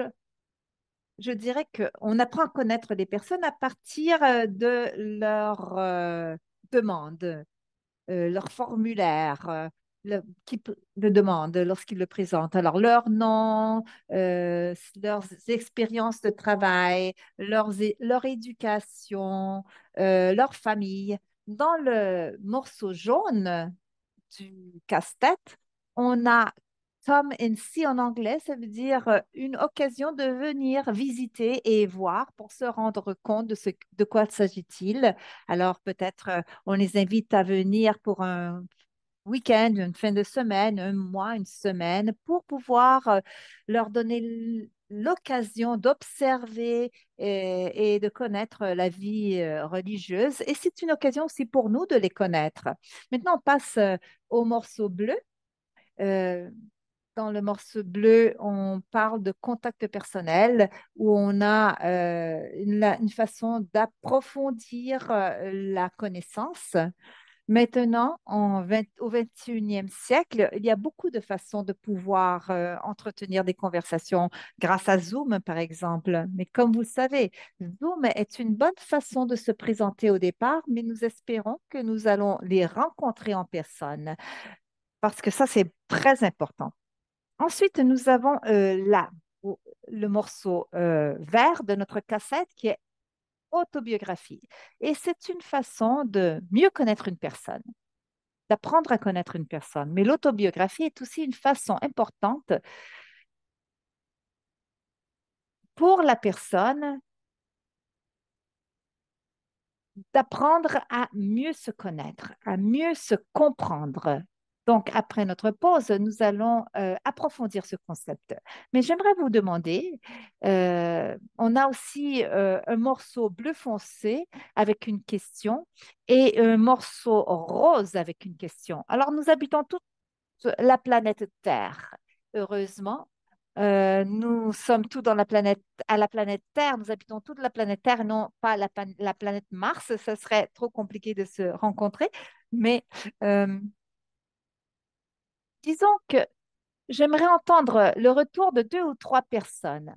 je dirais qu'on apprend à connaître des personnes à partir euh, de leur euh, demande. euh, leur formulaire euh, le, qui le demande lorsqu'ils le présentent. Alors, leur nom, euh, leurs expériences de travail, leurs leur éducation, leur famille. Dans le morceau jaune du casse-tête, on a and see en anglais, ça veut dire euh, une occasion de venir visiter et voir pour se rendre compte de ce, de quoi s'agit-il. Alors peut-être euh, on les invite à venir pour un week-end, une fin de semaine, un mois, une semaine, pour pouvoir euh, leur donner l'occasion d'observer et, de connaître la vie religieuse. Et c'est une occasion aussi pour nous de les connaître. Maintenant, on passe au morceau bleu. Dans le morceau bleu, on parle de contact personnel où on a euh, une, façon d'approfondir euh, la connaissance. Maintenant, en 20 au 21e siècle, il y a beaucoup de façons de pouvoir euh, entretenir des conversations grâce à Zoom, par exemple. Mais comme vous le savez, Zoom est une bonne façon de se présenter au départ, mais nous espérons que nous allons les rencontrer en personne parce que ça, c'est très important. Ensuite, nous avons euh, là le morceau euh, vert de notre cassette qui est autobiographie. Et c'est une façon de mieux connaître une personne, d'apprendre à connaître une personne. Mais l'autobiographie est aussi une façon importante pour la personne d'apprendre à mieux se connaître, à mieux se comprendre. Donc, après notre pause, nous allons euh, approfondir ce concept. Mais j'aimerais vous demander, euh, on a aussi euh, un morceau bleu foncé avec une question et un morceau rose avec une question. Alors, nous habitons toute la planète Terre. Heureusement, nous sommes tous dans la planète, à la planète Terre, nous habitons toute la planète Terre, non pas la, planète Mars. Ce serait trop compliqué de se rencontrer. Mais disons que j'aimerais entendre le retour de deux ou trois personnes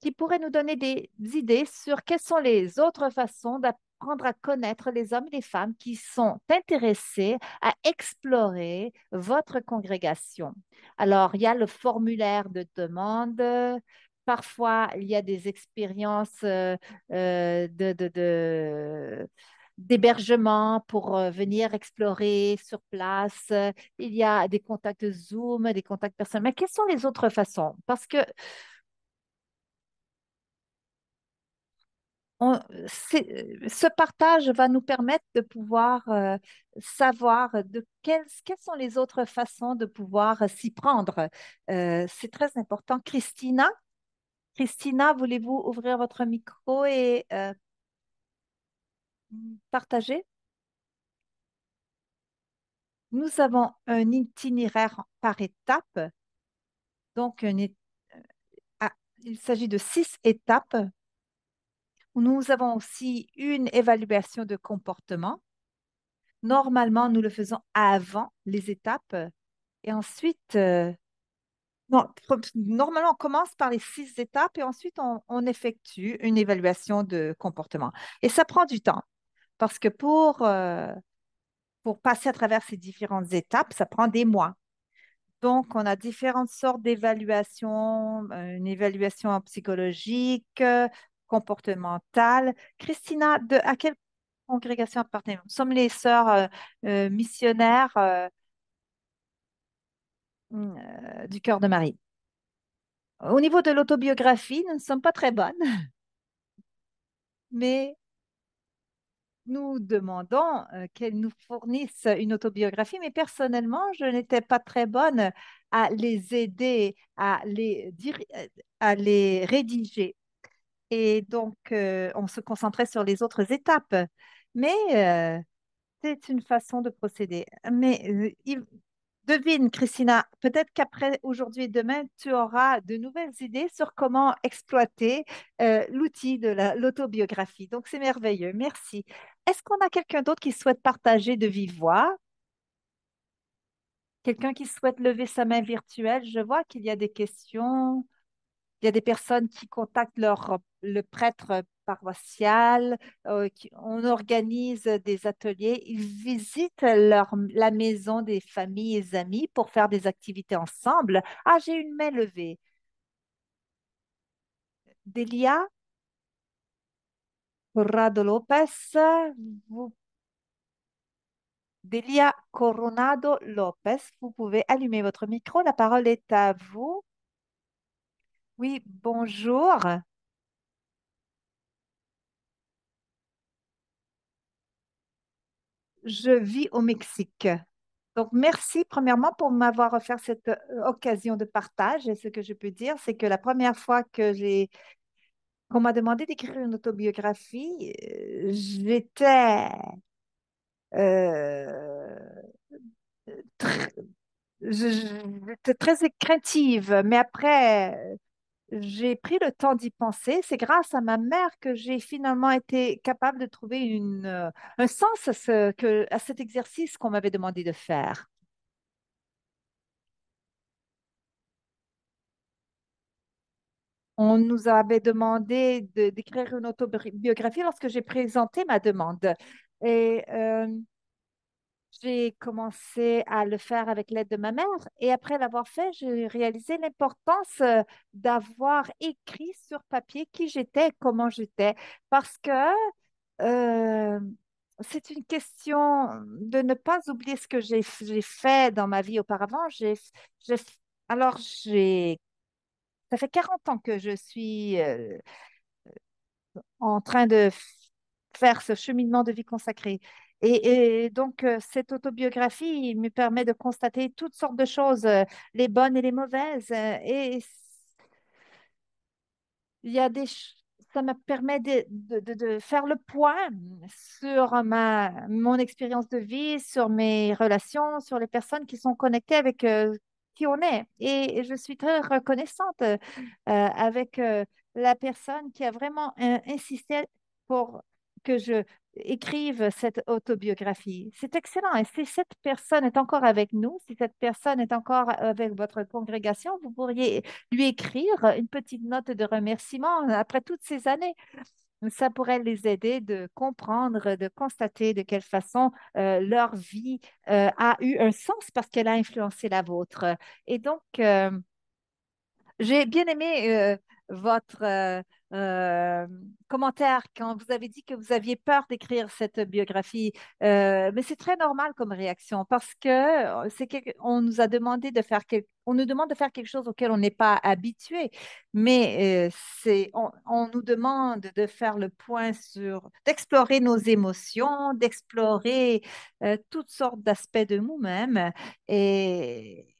qui pourrait nous donner des idées sur quelles sont les autres façons d'apprendre à connaître les hommes et les femmes qui sont intéressés à explorer votre congrégation. Alors, il y a le formulaire de demande. Parfois, il y a des expériences euh, euh, de, de, de- d'hébergement pour euh, venir explorer sur place. Il y a des contacts Zoom, des contacts personnels. Mais quelles sont les autres façons? Parce que on- ce partage va nous permettre de pouvoir euh, savoir de quelles, sont les autres façons de pouvoir s'y prendre. Euh, c'est très important. Christina, Christina, voulez-vous ouvrir votre micro et partager? Nous avons un itinéraire par étapes. Donc, é- ah, il s'agit de six étapes. Nous avons aussi une évaluation de comportement. Normalement, nous le faisons avant les étapes Et ensuite, euh, normalement, on commence par les six étapes et ensuite, on effectue une évaluation de comportement. Et ça prend du temps parce que pour, euh, pour passer à travers ces différentes étapes, ça prend des mois. Donc, on a différentes sortes d'évaluations, euh, une évaluation psychologique, comportementale. Christina, de, à quelle congrégation appartenez-vous? Nous sommes les sœurs euh, missionnaires mm, du cœur de Marie. Au niveau de l'autobiographie, nous ne sommes pas très bonnes, mais nous demandons euh, qu'elles nous fournissent une autobiographie, mais personnellement, je n'étais pas très bonne à les aider, à les, euh, rédiger. Et donc, euh, on se concentrait sur les autres étapes. Mais c'est une façon de procéder. Mais devine, Christina, peut-être qu'après aujourd'hui et demain, tu auras de nouvelles idées sur comment exploiter l'outil de la- l'autobiographie. Donc, c'est merveilleux. Merci. Est-ce qu'on a quelqu'un d'autre qui souhaite partager de vive voix? Quelqu'un qui souhaite lever sa main virtuelle? Je vois qu'il y a des questions. Il y a des personnes qui contactent leur, le prêtre paroissial, euh, on organise des ateliers, ils visitent leur, la maison des familles et amis pour faire des activités ensemble. Ah, j'ai une main levée. Delia Corrado Lopez, Delia Coronado Lopez, vous pouvez allumer votre micro. La parole est à vous. Oui, bonjour. Je vis au Mexique. Donc, merci premièrement pour m'avoir offert cette euh, occasion de partage. Et ce que je peux dire, c'est que la première fois que j'ai, qu'on m'a demandé d'écrire une autobiographie, euh, j'étais euh, j'étais très craintive. Mais après, j'ai pris le temps d'y penser. C'est grâce à ma mère que j'ai finalement été capable de trouver euh, un sens à cet exercice qu'on m'avait demandé de faire. On nous avait demandé de- d'écrire une autobiographie lorsque j'ai présenté ma demande. Et euh, j'ai commencé à le faire avec l'aide de ma mère. Et après l'avoir fait, j'ai réalisé l'importance euh, d'avoir écrit sur papier qui j'étais, comment j'étais. Parce que euh, c'est une question de ne pas oublier ce que j'ai fait dans ma vie auparavant. Alors, j'ai, ça fait 40 ans que je suis euh, en train de faire ce cheminement de vie consacré. Et, donc, euh, cette autobiographie me permet de constater toutes sortes de choses, euh, les bonnes et les mauvaises. euh, et il y a des, ça me permet de, faire le point sur ma, mon expérience de vie, sur mes relations, sur les personnes qui sont connectées avec euh, qui on est. Et je suis très reconnaissante euh, avec euh, la personne qui a vraiment euh, insisté pour que je écrive cette autobiographie. C'est excellent. Et si cette personne est encore avec nous, si cette personne est encore avec votre congrégation, vous pourriez lui écrire une petite note de remerciement après toutes ces années. Ça pourrait les aider de comprendre, de constater de quelle façon euh, leur vie euh, a eu un sens parce qu'elle a influencé la vôtre. Et donc, euh, j'ai bien aimé votre euh, commentaire quand vous avez dit que vous aviez peur d'écrire cette biographie. Euh, mais c'est très normal comme réaction parce que euh, c'est quelque- on nous a demandé de faire quel- on nous demande de faire quelque chose auquel on n'est pas habitué. Mais c'est on, on nous demande de faire le point sur, d'explorer nos émotions, d'explorer toutes sortes d'aspects de nous-mêmes. Et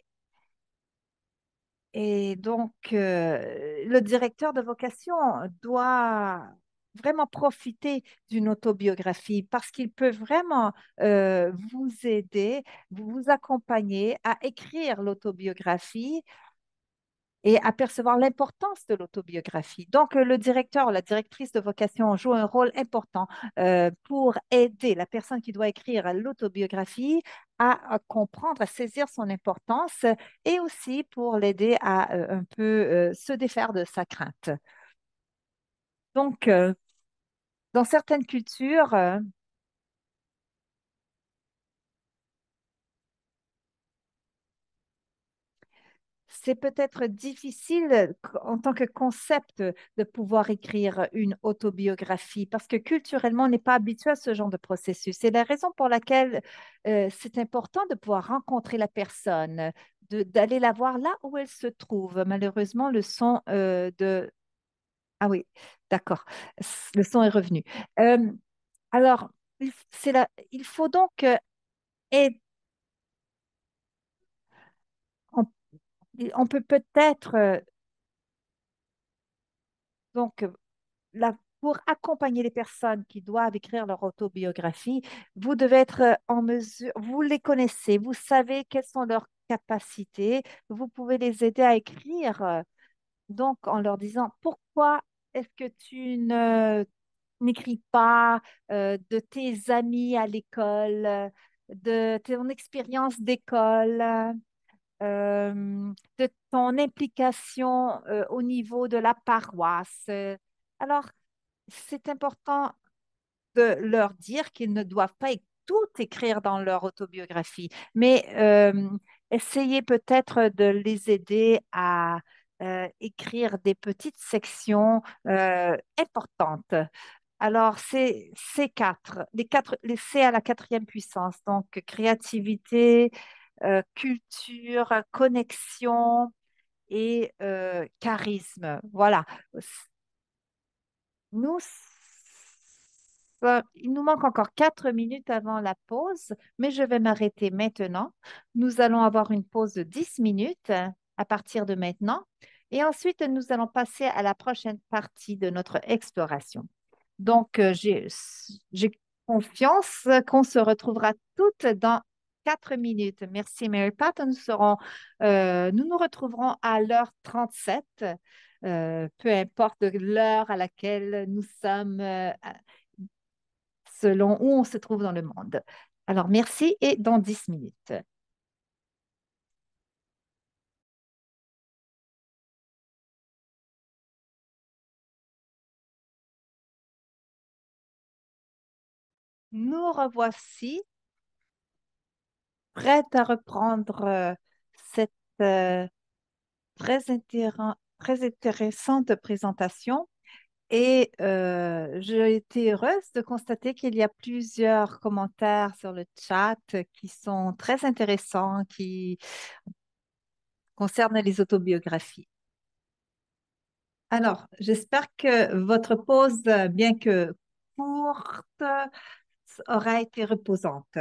et donc, euh, le directeur de vocation doit vraiment profiter d'une autobiographie parce qu'il peut vraiment euh, vous aider, vous accompagner à écrire l'autobiographie et apercevoir l'importance de l'autobiographie. Donc, le directeur la directrice de vocation joue un rôle important euh, pour aider la personne qui doit écrire l'autobiographie à, comprendre, à saisir son importance et aussi pour l'aider à euh, un peu euh, se défaire de sa crainte. Donc, dans certaines cultures, c'est peut-être difficile en tant que concept de pouvoir écrire une autobiographie parce que culturellement, on n'est pas habitué à ce genre de processus. C'est la raison pour laquelle euh, c'est important de pouvoir rencontrer la personne, d'aller la voir là où elle se trouve. Malheureusement, le son euh, de... Ah oui, d'accord. Le son est revenu. Euh, alors, la... il faut donc aider on peut peut-être, euh, donc, là, pour accompagner les personnes qui doivent écrire leur autobiographie, vous devez être euh, en mesure, vous les connaissez, vous savez quelles sont leurs capacités, vous pouvez les aider à écrire, euh, donc en leur disant pourquoi est-ce que tu ne n'écris pas de tes amis à l'école, de ton expérience d'école, euh, de ton implication euh, au niveau de la paroisse. Alors, c'est important de leur dire qu'ils ne doivent pas tout écrire dans leur autobiographie, mais euh, essayer peut-être de les aider à écrire des petites sections importantes. Alors, c'est ces quatre, les quatre, les C à la quatrième puissance, donc créativité, euh, culture, connexion et euh, charisme. Voilà. Nous, il nous manque encore quatre minutes avant la pause, mais je vais m'arrêter maintenant. Nous allons avoir une pause de 10 minutes à partir de maintenant. Et ensuite, nous allons passer à la prochaine partie de notre exploration. Donc, euh, j'ai confiance qu'on se retrouvera toutes dans Quatre minutes. Merci, Mary Pat. Nous, serons, euh, nous nous retrouverons à l'heure 37, euh, peu importe l'heure à laquelle nous sommes, euh, selon où on se trouve dans le monde. Alors, merci et dans 10 minutes. Nous revoici prête à reprendre euh, cette euh, très, intéressante présentation. Et euh, j'ai été heureuse de constater qu'il y a plusieurs commentaires sur le chat qui sont très intéressants, qui concernent les autobiographies. Alors, j'espère que votre pause, bien que courte, aura été reposante.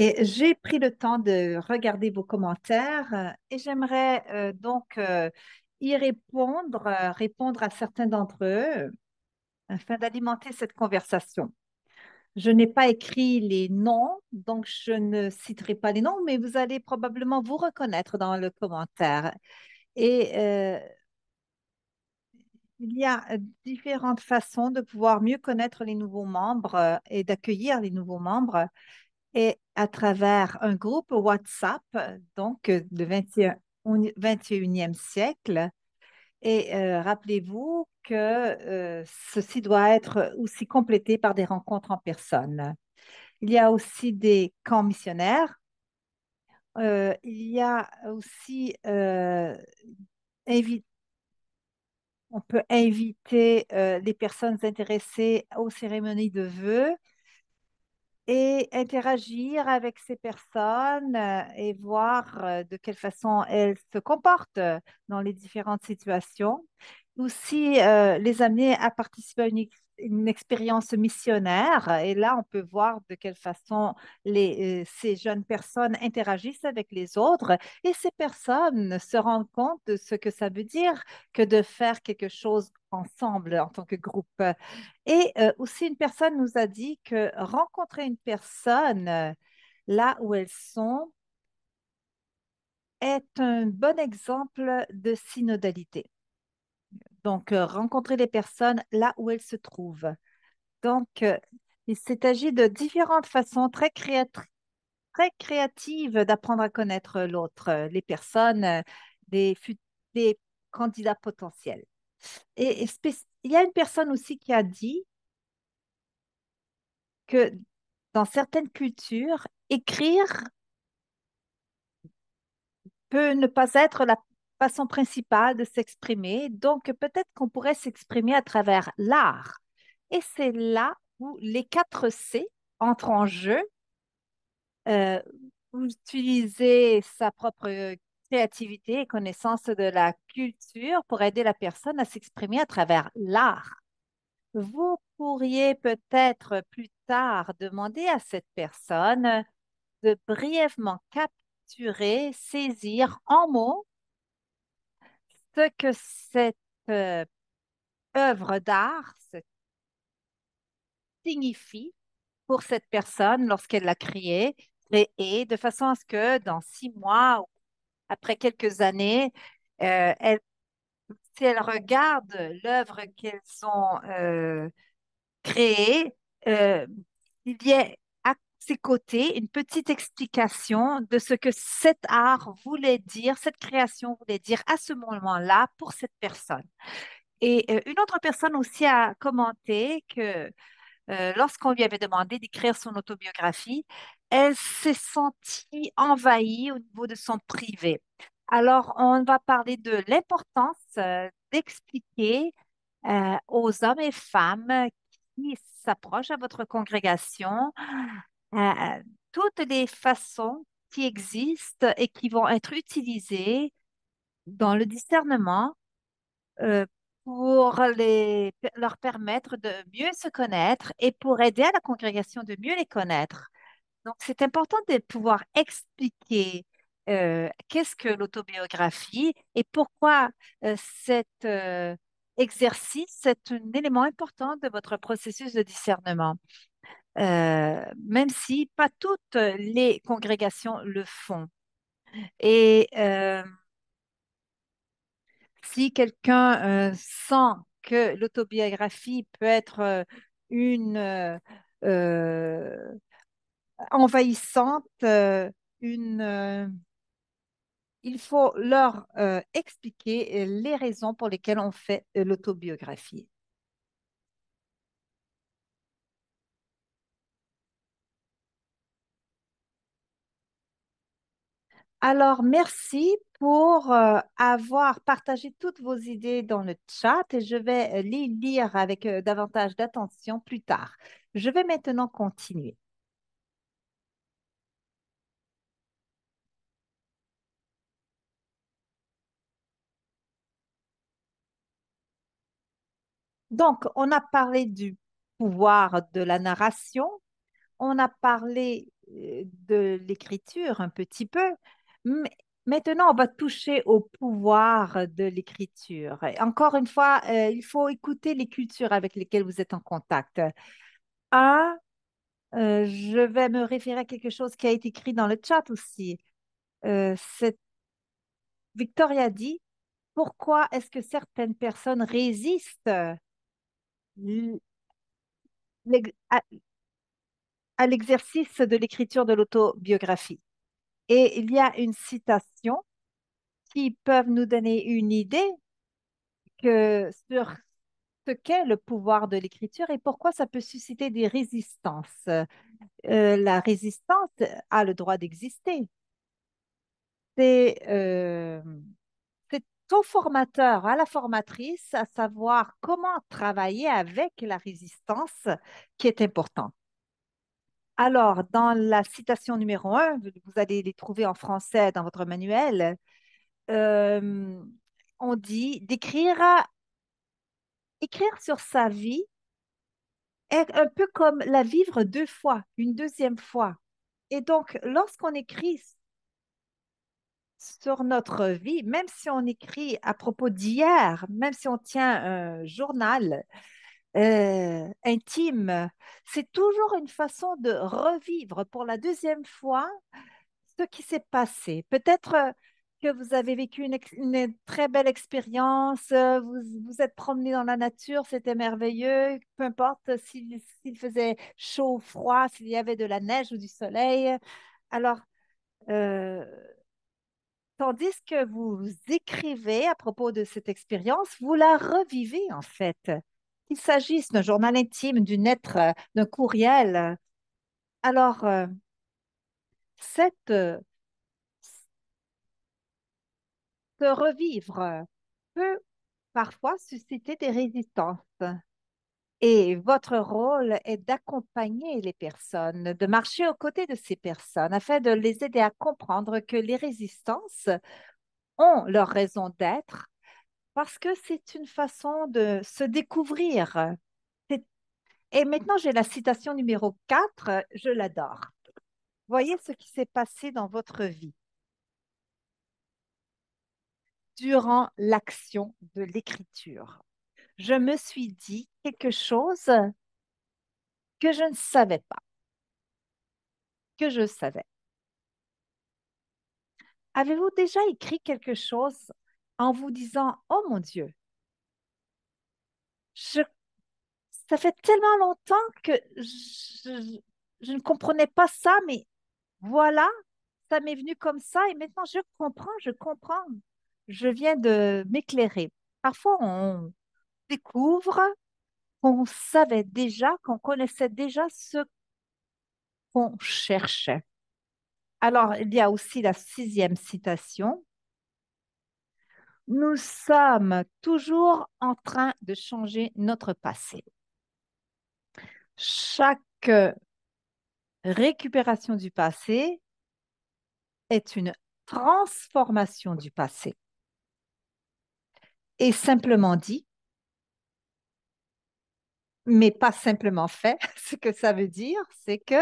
J'ai pris le temps de regarder vos commentaires euh, et j'aimerais euh, donc euh, y répondre, répondre à certains d'entre eux afin d'alimenter cette conversation. Je n'ai pas écrit les noms, donc je ne citerai pas les noms, mais vous allez probablement vous reconnaître dans le commentaire. Et il y a différentes façons de pouvoir mieux connaître les nouveaux membres et d'accueillir les nouveaux membres et à travers un groupe WhatsApp, donc le 21, 21e siècle. Et euh, rappelez-vous que euh, ceci doit être aussi complété par des rencontres en personne. Il y a aussi des camps missionnaires. Euh, il y a aussi on peut inviter les personnes intéressées aux cérémonies de vœux et interagir avec ces personnes euh, et voir euh, de quelle façon elles se comportent dans les différentes situations. Aussi, euh, les amener à participer à une une expérience missionnaire. Et là, on peut voir de quelle façon les, euh, ces jeunes personnes interagissent avec les autres. Et ces personnes se rendent compte de ce que ça veut dire que de faire quelque chose ensemble en tant que groupe. Et euh, aussi, une personne nous a dit que rencontrer une personne euh, là où elles sont est un bon exemple de synodalité. Donc, euh, rencontrer les personnes là où elles se trouvent. Donc, euh, il s'est agi de différentes façons très, très créatives d'apprendre à connaître l'autre, les personnes, euh, des, candidats potentiels. Et, il y a une personne aussi qui a dit que dans certaines cultures, écrire peut ne pas être la façon principale de s'exprimer. Donc, peut-être qu'on pourrait s'exprimer à travers l'art. Et c'est là où les quatre C entrent en jeu. Euh, utiliser sa propre créativité et connaissance de la culture pour aider la personne à s'exprimer à travers l'art. Vous pourriez peut-être plus tard demander à cette personne de brièvement capturer, saisir en mots que cette euh, œuvre d'art signifie pour cette personne lorsqu'elle l'a créée, et de façon à ce que dans six mois, ou après quelques années, euh, si elle regarde l'œuvre qu'elles ont euh, créée, il y a à ses côtés une petite explication de ce que cet art voulait dire, cette création voulait dire à ce moment-là pour cette personne. Et une autre personne aussi a commenté que lorsqu'on lui avait demandé d'écrire son autobiographie, elle s'est sentie envahie au niveau de son privé. Alors, on va parler de l'importance euh, d'expliquer euh, aux hommes et femmes qui s'approchent à votre congrégation euh, toutes les façons qui existent et qui vont être utilisées dans le discernement pour les, leur permettre de mieux se connaître et pour aider à la congrégation de mieux les connaître. Donc, c'est important de pouvoir expliquer euh, qu'est-ce que l'autobiographie et pourquoi euh, cet euh, exercice est un élément important de votre processus de discernement. Même si pas toutes les congrégations le font. Et si quelqu'un sent que l'autobiographie peut être une envahissante, euh, une, euh, il faut leur euh, expliquer les raisons pour lesquelles on fait l'autobiographie. Alors, merci pour avoir partagé toutes vos idées dans le chat et je vais les lire avec davantage d'attention plus tard. Je vais maintenant continuer. Donc, on a parlé du pouvoir de la narration, on a parlé euh, de l'écriture un petit peu, maintenant on va toucher au pouvoir de l'écriture. Encore une fois, euh, il faut écouter les cultures avec lesquelles vous êtes en contact. Un, euh, je vais me référer à quelque chose qui a été écrit dans le chat aussi. Victoria dit, pourquoi est-ce que certaines personnes résistent à, l'exercice de l'écriture de l'autobiographie? Et il y a une citation qui peut nous donner une idée que sur ce qu'est le pouvoir de l'écriture et pourquoi ça peut susciter des résistances. Euh, la résistance a le droit d'exister. C'est euh, au formateur, à la formatrice, à savoir comment travailler avec la résistance qui est importante. Alors, dans la citation numéro un, vous allez les trouver en français dans votre manuel, euh, on dit d'écrire écrire sur sa vie est un peu comme la vivre deux fois, une deuxième fois. Et donc, lorsqu'on écrit sur notre vie, même si on écrit à propos d'hier, même si on tient un journal euh, intime, c'est toujours une façon de revivre pour la deuxième fois ce qui s'est passé. Peut-être que vous avez vécu une, très belle expérience, vous vous êtes promené dans la nature, c'était merveilleux, peu importe s'il faisait chaud ou froid, s'il y avait de la neige ou du soleil. Alors, euh, Tandis que vous écrivez à propos de cette expérience, vous la revivez en fait. Qu'il s'agisse d'un journal intime, d'une lettre, euh, d'un courriel. Alors, euh, cette, euh, revivre peut parfois susciter des résistances. Et votre rôle est d'accompagner les personnes, de marcher aux côtés de ces personnes afin de les aider à comprendre que les résistances ont leur raison d'être parce que c'est une façon de se découvrir. Et maintenant, j'ai la citation numéro 4, je l'adore. Voyez ce qui s'est passé dans votre vie durant l'action de l'écriture je me suis dit quelque chose que je ne savais pas, que je savais. Avez-vous déjà écrit quelque chose en vous disant, oh mon Dieu, je, ça fait tellement longtemps que je, je ne comprenais pas ça, mais voilà, ça m'est venu comme ça et maintenant je comprends, je comprends. Je viens de m'éclairer. Parfois, on, découvre qu'on savait déjà, qu'on connaissait déjà ce qu'on cherchait. Alors, il y a aussi la sixième citation. Nous sommes toujours en train de changer notre passé. Chaque récupération du passé est une transformation du passé. Et simplement dit, mais pas simplement fait. Ce que ça veut dire, c'est que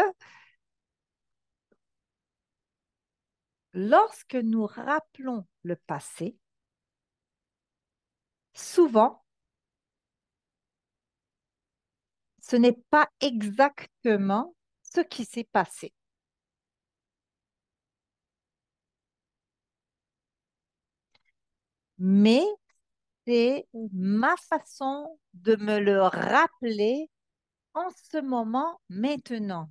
lorsque nous rappelons le passé, souvent, ce n'est pas exactement ce qui s'est passé. Mais c'est ma façon de me le rappeler en ce moment, maintenant.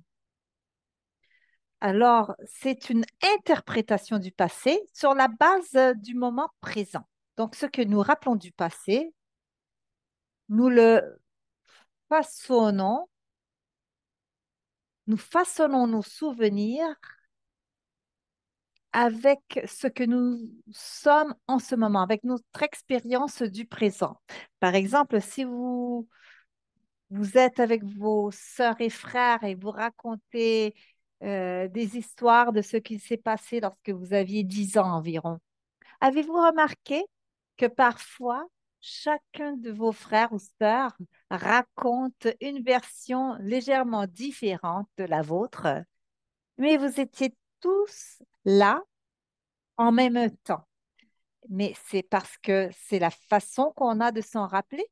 Alors, c'est une interprétation du passé sur la base du moment présent. Donc, ce que nous rappelons du passé, nous le façonnons, nous façonnons nos souvenirs avec ce que nous sommes en ce moment, avec notre expérience du présent. Par exemple, si vous, vous êtes avec vos sœurs et frères et vous racontez euh, des histoires de ce qui s'est passé lorsque vous aviez 10 ans environ, avez-vous remarqué que parfois, chacun de vos frères ou sœurs raconte une version légèrement différente de la vôtre, mais vous étiez tous là en même temps. Mais c'est parce que c'est la façon qu'on a de s'en rappeler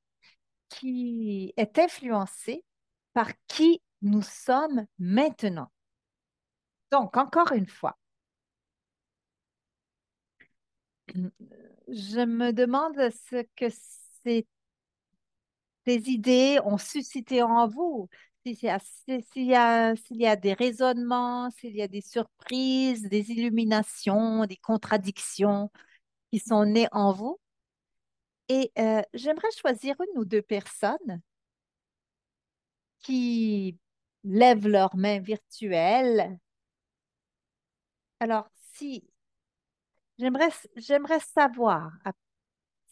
qui est influencée par qui nous sommes maintenant. Donc, encore une fois, je me demande ce que ces, idées ont suscité en vous, s'il y, a, y a des raisonnements, s'il y a des surprises, des illuminations, des contradictions qui sont nées en vous. Et euh, j'aimerais choisir une ou deux personnes qui lèvent leurs mains virtuelles. Alors, si j'aimerais, j'aimerais savoir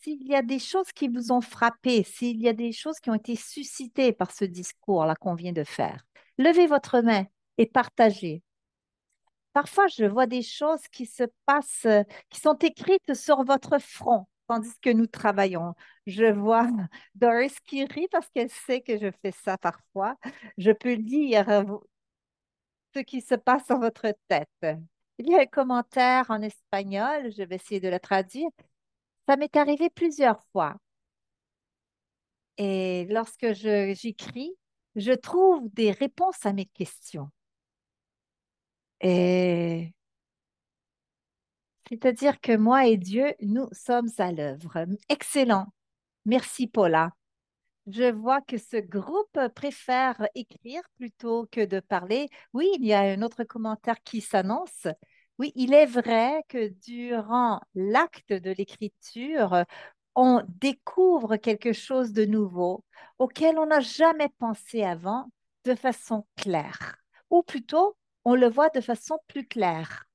s'il y a des choses qui vous ont frappé, s'il y a des choses qui ont été suscitées par ce discours-là qu'on vient de faire, levez votre main et partagez. Parfois, je vois des choses qui se passent, qui sont écrites sur votre front tandis que nous travaillons. Je vois Doris qui rit parce qu'elle sait que je fais ça parfois. Je peux lire ce qui se passe dans votre tête. Il y a un commentaire en espagnol, je vais essayer de le traduire. Ça m'est arrivé plusieurs fois. Et lorsque j'écris, je trouve des réponses à mes questions. Et c'est-à-dire que moi et Dieu, nous sommes à l'œuvre. Excellent. Merci, Paula. Je vois que ce groupe préfère écrire plutôt que de parler. Oui, il y a un autre commentaire qui s'annonce. Oui, il est vrai que durant l'acte de l'écriture, on découvre quelque chose de nouveau auquel on n'a jamais pensé avant de façon claire, ou plutôt, on le voit de façon plus claire.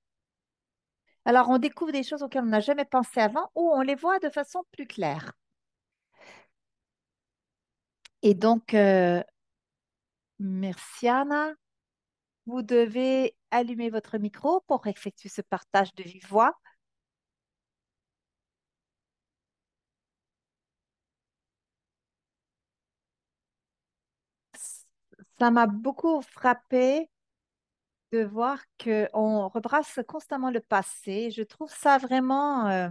Alors, on découvre des choses auxquelles on n'a jamais pensé avant ou on les voit de façon plus claire. Et donc, euh, merci Anna. Vous devez allumer votre micro pour effectuer ce partage de vive voix. Ça m'a beaucoup frappé de voir qu'on rebrasse constamment le passé. Je trouve ça vraiment euh,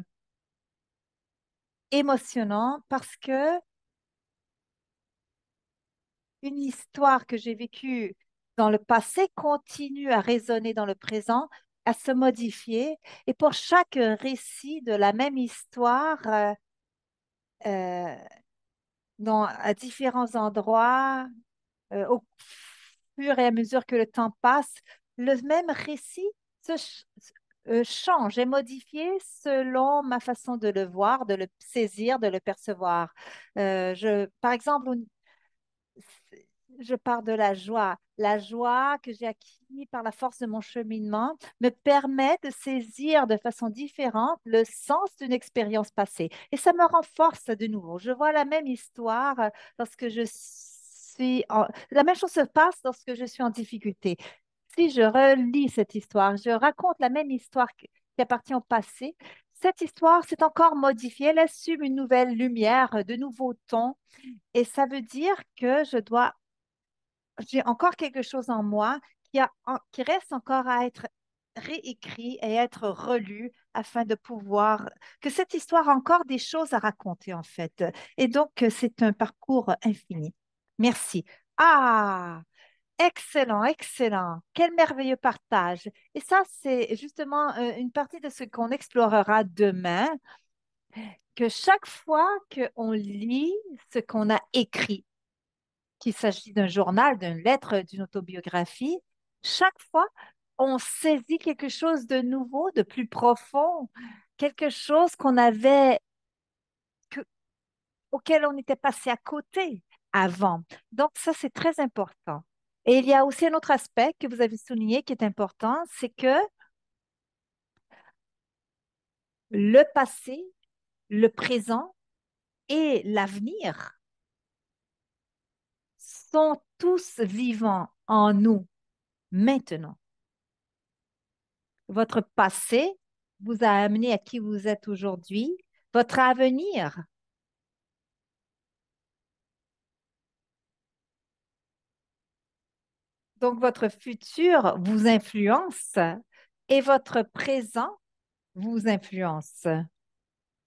émotionnant parce que une histoire que j'ai vécue dans le passé continue à résonner dans le présent, à se modifier. Et pour chaque récit de la même histoire, euh, euh, dans, à différents endroits, au fur et à mesure que le temps passe, le même récit se euh, change et modifié selon ma façon de le voir, de le saisir, de le percevoir. Euh, je, par exemple, je pars de la joie. La joie que j'ai acquise par la force de mon cheminement me permet de saisir de façon différente le sens d'une expérience passée. Et ça me renforce de nouveau. Je vois la même histoire lorsque je suis en... La même chose se passe lorsque je suis en difficulté si je relis cette histoire, je raconte la même histoire qui appartient au passé, cette histoire s'est encore modifiée, elle assume une nouvelle lumière, de nouveaux tons, et ça veut dire que je dois, j'ai encore quelque chose en moi qui, a, qui reste encore à être réécrit et être relu afin de pouvoir, que cette histoire a encore des choses à raconter en fait. Et donc, c'est un parcours infini. Merci. Ah, Excellent, excellent. Quel merveilleux partage. Et ça, c'est justement euh, une partie de ce qu'on explorera demain, que chaque fois qu'on lit ce qu'on a écrit, qu'il s'agit d'un journal, d'une lettre, d'une autobiographie, chaque fois, on saisit quelque chose de nouveau, de plus profond, quelque chose qu'on avait, auquel on était passé à côté avant. Donc, ça, c'est très important. Et il y a aussi un autre aspect que vous avez souligné qui est important, c'est que le passé, le présent et l'avenir sont tous vivants en nous maintenant. Votre passé vous a amené à qui vous êtes aujourd'hui. Votre avenir Donc, votre futur vous influence et votre présent vous influence.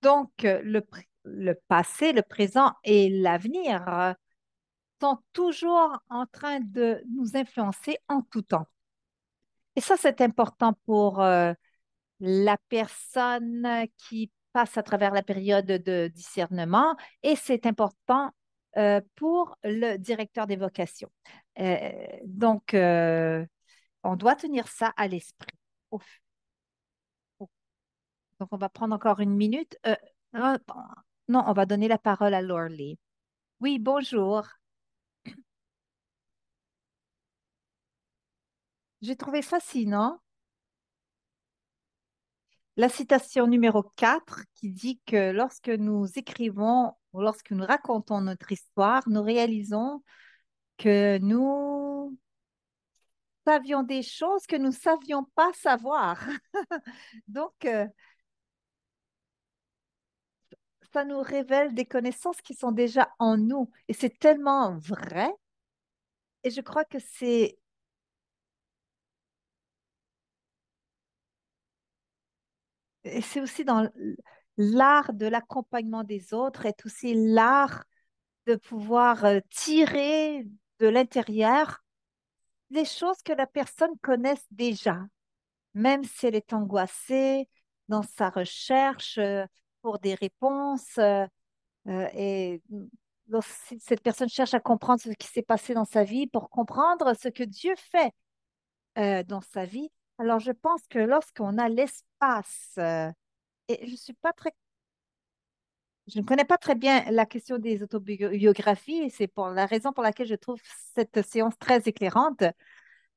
Donc, le, passé, le présent et l'avenir sont toujours en train de nous influencer en tout temps. Et ça, c'est important pour euh, la personne qui passe à travers la période de discernement et c'est important euh, pour le directeur des vocations. Euh, donc, on doit tenir ça à l'esprit. Donc, on va prendre encore une minute. non, on va donner la parole à Lorley. Oui, bonjour. J'ai trouvé fascinant la citation numéro 4 qui dit que lorsque nous écrivons ou lorsque nous racontons notre histoire, nous réalisons que nous savions des choses que nous ne savions pas savoir. Donc, euh, ça nous révèle des connaissances qui sont déjà en nous. Et c'est tellement vrai. Et je crois que c'est c'est aussi dans l'art de l'accompagnement des autres, est aussi l'art de pouvoir euh, tirer de l'intérieur des choses que la personne connaisse déjà, même si elle est angoissée dans sa recherche euh, pour des réponses. Euh, et si cette personne cherche à comprendre ce qui s'est passé dans sa vie, pour comprendre ce que Dieu fait dans sa vie, alors, je pense que lorsqu'on a l'espace, euh, et je suis pas très, je ne connais pas très bien la question des autobiographies, et c'est pour la raison pour laquelle je trouve cette séance très éclairante.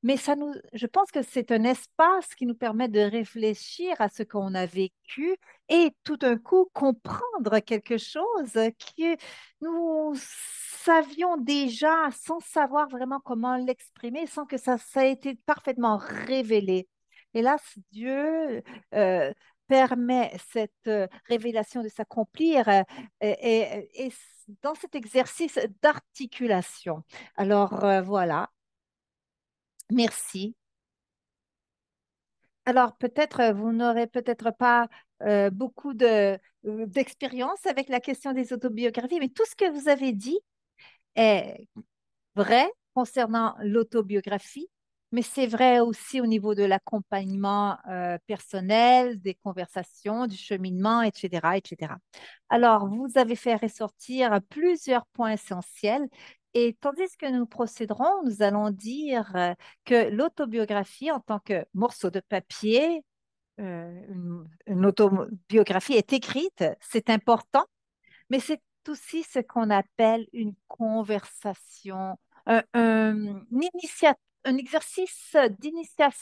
Mais ça nous, je pense que c'est un espace qui nous permet de réfléchir à ce qu'on a vécu et tout d'un coup comprendre quelque chose que nous savions déjà sans savoir vraiment comment l'exprimer, sans que ça, ça ait été parfaitement révélé. Hélas, Dieu euh, permet cette euh, révélation de s'accomplir euh, et, dans cet exercice d'articulation. Alors voilà, Merci. Alors, peut-être, euh, vous n'aurez peut-être pas euh, beaucoup euh, d'expérience avec la question des autobiographies, mais tout ce que vous avez dit est vrai concernant l'autobiographie, mais c'est vrai aussi au niveau de l'accompagnement personnel, des conversations, du cheminement, etc., etc. Alors, vous avez fait ressortir plusieurs points essentiels et tandis que nous procéderons, nous allons dire euh, que l'autobiographie en tant que morceau de papier, euh, une, autobiographie est écrite, c'est important, mais c'est aussi ce qu'on appelle une conversation, un, exercice d'initiation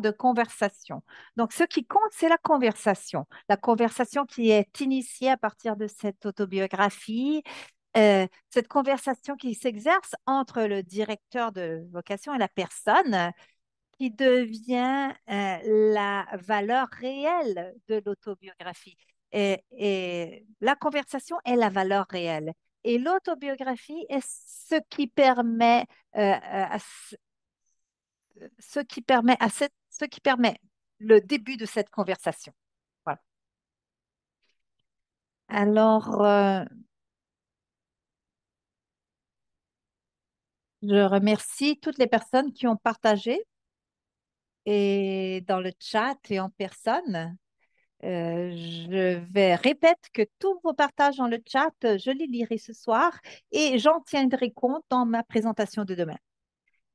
de conversation. Donc, ce qui compte, c'est la conversation. La conversation qui est initiée à partir de cette autobiographie, euh, cette conversation qui s'exerce entre le directeur de vocation et la personne qui devient euh, la valeur réelle de l'autobiographie. Et, la conversation est la valeur réelle. Et l'autobiographie est ce qui permet euh, à, ce qui permet à cette, ce qui permet le début de cette conversation. Voilà. Alors, euh, je remercie toutes les personnes qui ont partagé et dans le chat et en personne. Euh, je vais répéter que tous vos partages dans le chat, je les lirai ce soir et j'en tiendrai compte dans ma présentation de demain.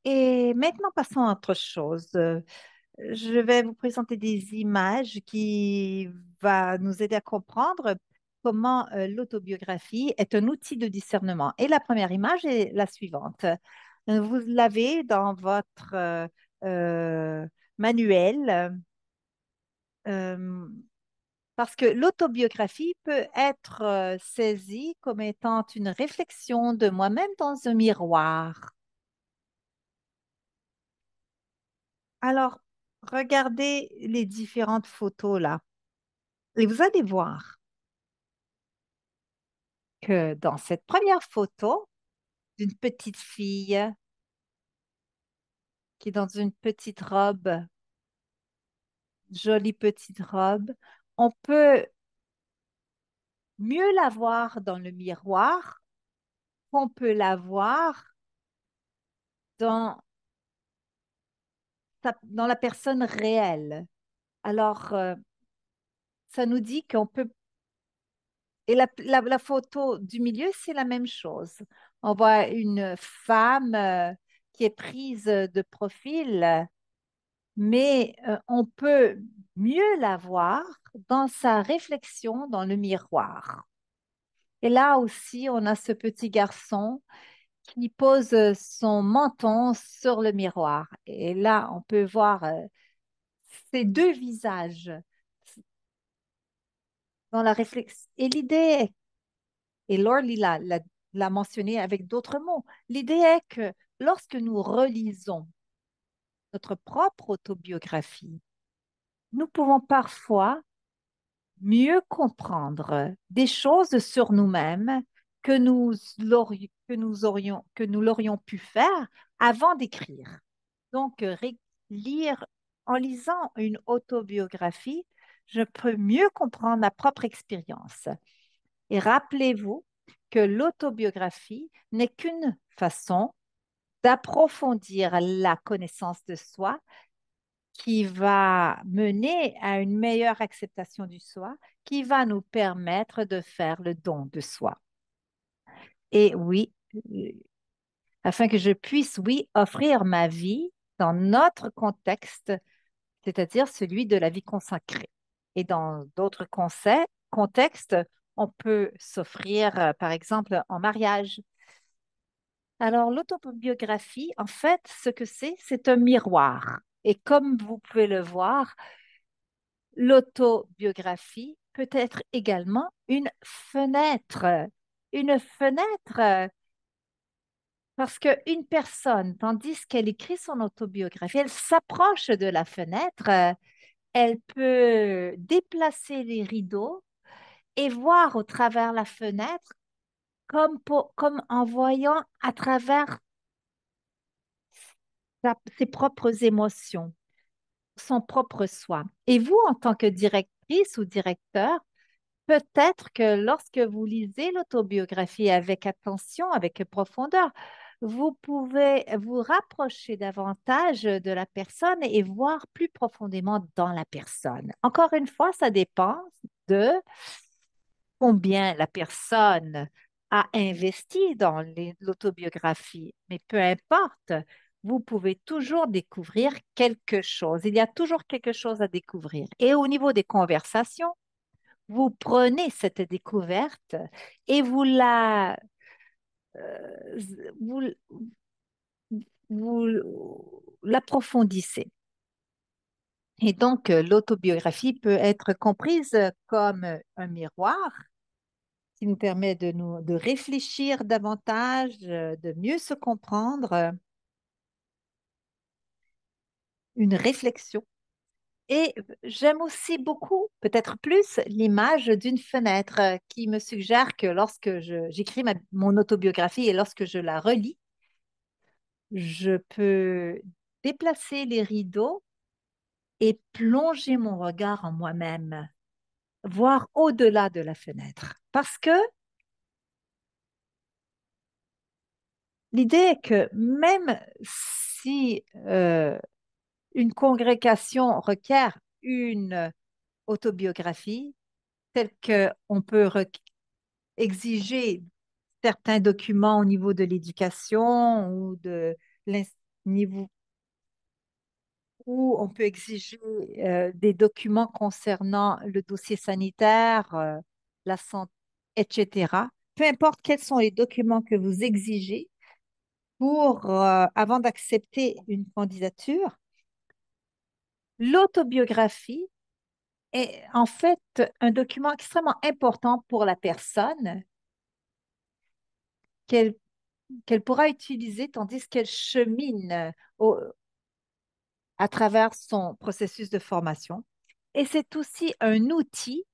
Et maintenant, passons à autre chose. Je vais vous présenter des images qui vont nous aider à comprendre comment euh, l'autobiographie est un outil de discernement. Et la première image est la suivante. Vous l'avez dans votre euh, euh, manuel. parce que l'autobiographie peut être saisie comme étant une réflexion de moi-même dans un miroir. Alors, regardez les différentes photos là. Et vous allez voir que dans cette première photo d'une petite fille qui est dans une petite robe, jolie petite robe, on peut mieux la voir dans le miroir qu'on peut la voir dans dans la personne réelle. Alors, euh, ça nous dit qu'on peut... Et la, la, photo du milieu, c'est la même chose. On voit une femme euh, qui est prise de profil, mais euh, on peut mieux la voir dans sa réflexion dans le miroir. Et là aussi, on a ce petit garçon qui pose euh, son menton sur le miroir. Et là, on peut voir euh, ces deux visages dans la réflexion. Et l'idée, et Lorly l'a mentionné avec d'autres mots, l'idée est que lorsque nous relisons notre propre autobiographie, nous pouvons parfois mieux comprendre des choses sur nous-mêmes que nous, que nous aurions que nous l'aurions pu faire avant d'écrire. Donc, euh, lire en lisant une autobiographie, je peux mieux comprendre ma propre expérience. Et rappelez-vous que l'autobiographie n'est qu'une façon d'approfondir la connaissance de soi qui va mener à une meilleure acceptation du soi, qui va nous permettre de faire le don de soi. Et oui, euh, afin que je puisse, oui, offrir ma vie dans notre contexte, c'est-à-dire celui de la vie consacrée. Et dans d'autres contextes, on peut s'offrir, euh, par exemple, en mariage. Alors, l'autobiographie, en fait, ce que c'est, c'est un miroir. Et comme vous pouvez le voir, l'autobiographie peut être également une fenêtre. Une fenêtre parce qu'une personne, tandis qu'elle écrit son autobiographie, elle s'approche de la fenêtre, elle peut déplacer les rideaux et voir au travers la fenêtre comme, comme en voyant à travers ses propres émotions, son propre soi. Et vous, en tant que directrice ou directeur, peut-être que lorsque vous lisez l'autobiographie avec attention, avec profondeur, vous pouvez vous rapprocher davantage de la personne et voir plus profondément dans la personne. Encore une fois, ça dépend de combien la personne a investi dans l'autobiographie, mais peu importe, vous pouvez toujours découvrir quelque chose. Il y a toujours quelque chose à découvrir. Et au niveau des conversations, vous prenez cette découverte et vous la euh, vous, vous l'approfondissez. Et donc, l'autobiographie peut être comprise comme un miroir qui nous permet de, nous, de réfléchir davantage, de mieux se comprendre, une réflexion. Et j'aime aussi beaucoup, peut-être plus, l'image d'une fenêtre qui me suggère que lorsque j'écris mon autobiographie et lorsque je la relis, je peux déplacer les rideaux et plonger mon regard en moi-même, voir au-delà de la fenêtre. Parce que l'idée est que même si euh, une congrégation requiert une autobiographie, telle qu'on peut exiger certains documents au niveau de l'éducation ou de niveau où on peut exiger euh, des documents concernant le dossier sanitaire, euh, la santé, etc. Peu importe quels sont les documents que vous exigez pour, euh, avant d'accepter une candidature, l'autobiographie est en fait un document extrêmement important pour la personne qu'elle qu'elle pourra utiliser tandis qu'elle chemine à travers son processus de formation. Et c'est aussi un outil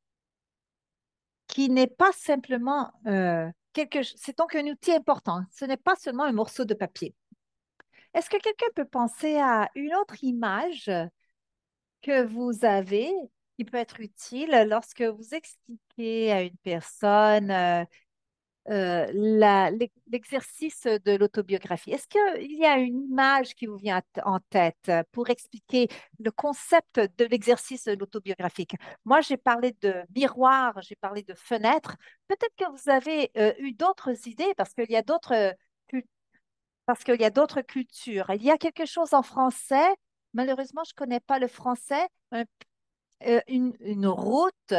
qui n'est pas simplement euh, quelque chose, c'est donc un outil important. Ce n'est pas seulement un morceau de papier. Est-ce que quelqu'un peut penser à une autre image que vous avez qui peut être utile lorsque vous expliquez à une personne euh, euh, l'exercice de l'autobiographie. Est-ce qu'il y a une image qui vous vient en tête pour expliquer le concept de l'exercice autobiographique? Moi, j'ai parlé de miroir, j'ai parlé de fenêtre. Peut-être que vous avez euh, eu d'autres idées parce qu'il y a d'autres parce qu'il y a d'autres cultures. Il y a quelque chose en français. Malheureusement, je ne connais pas le français. Euh, une, route,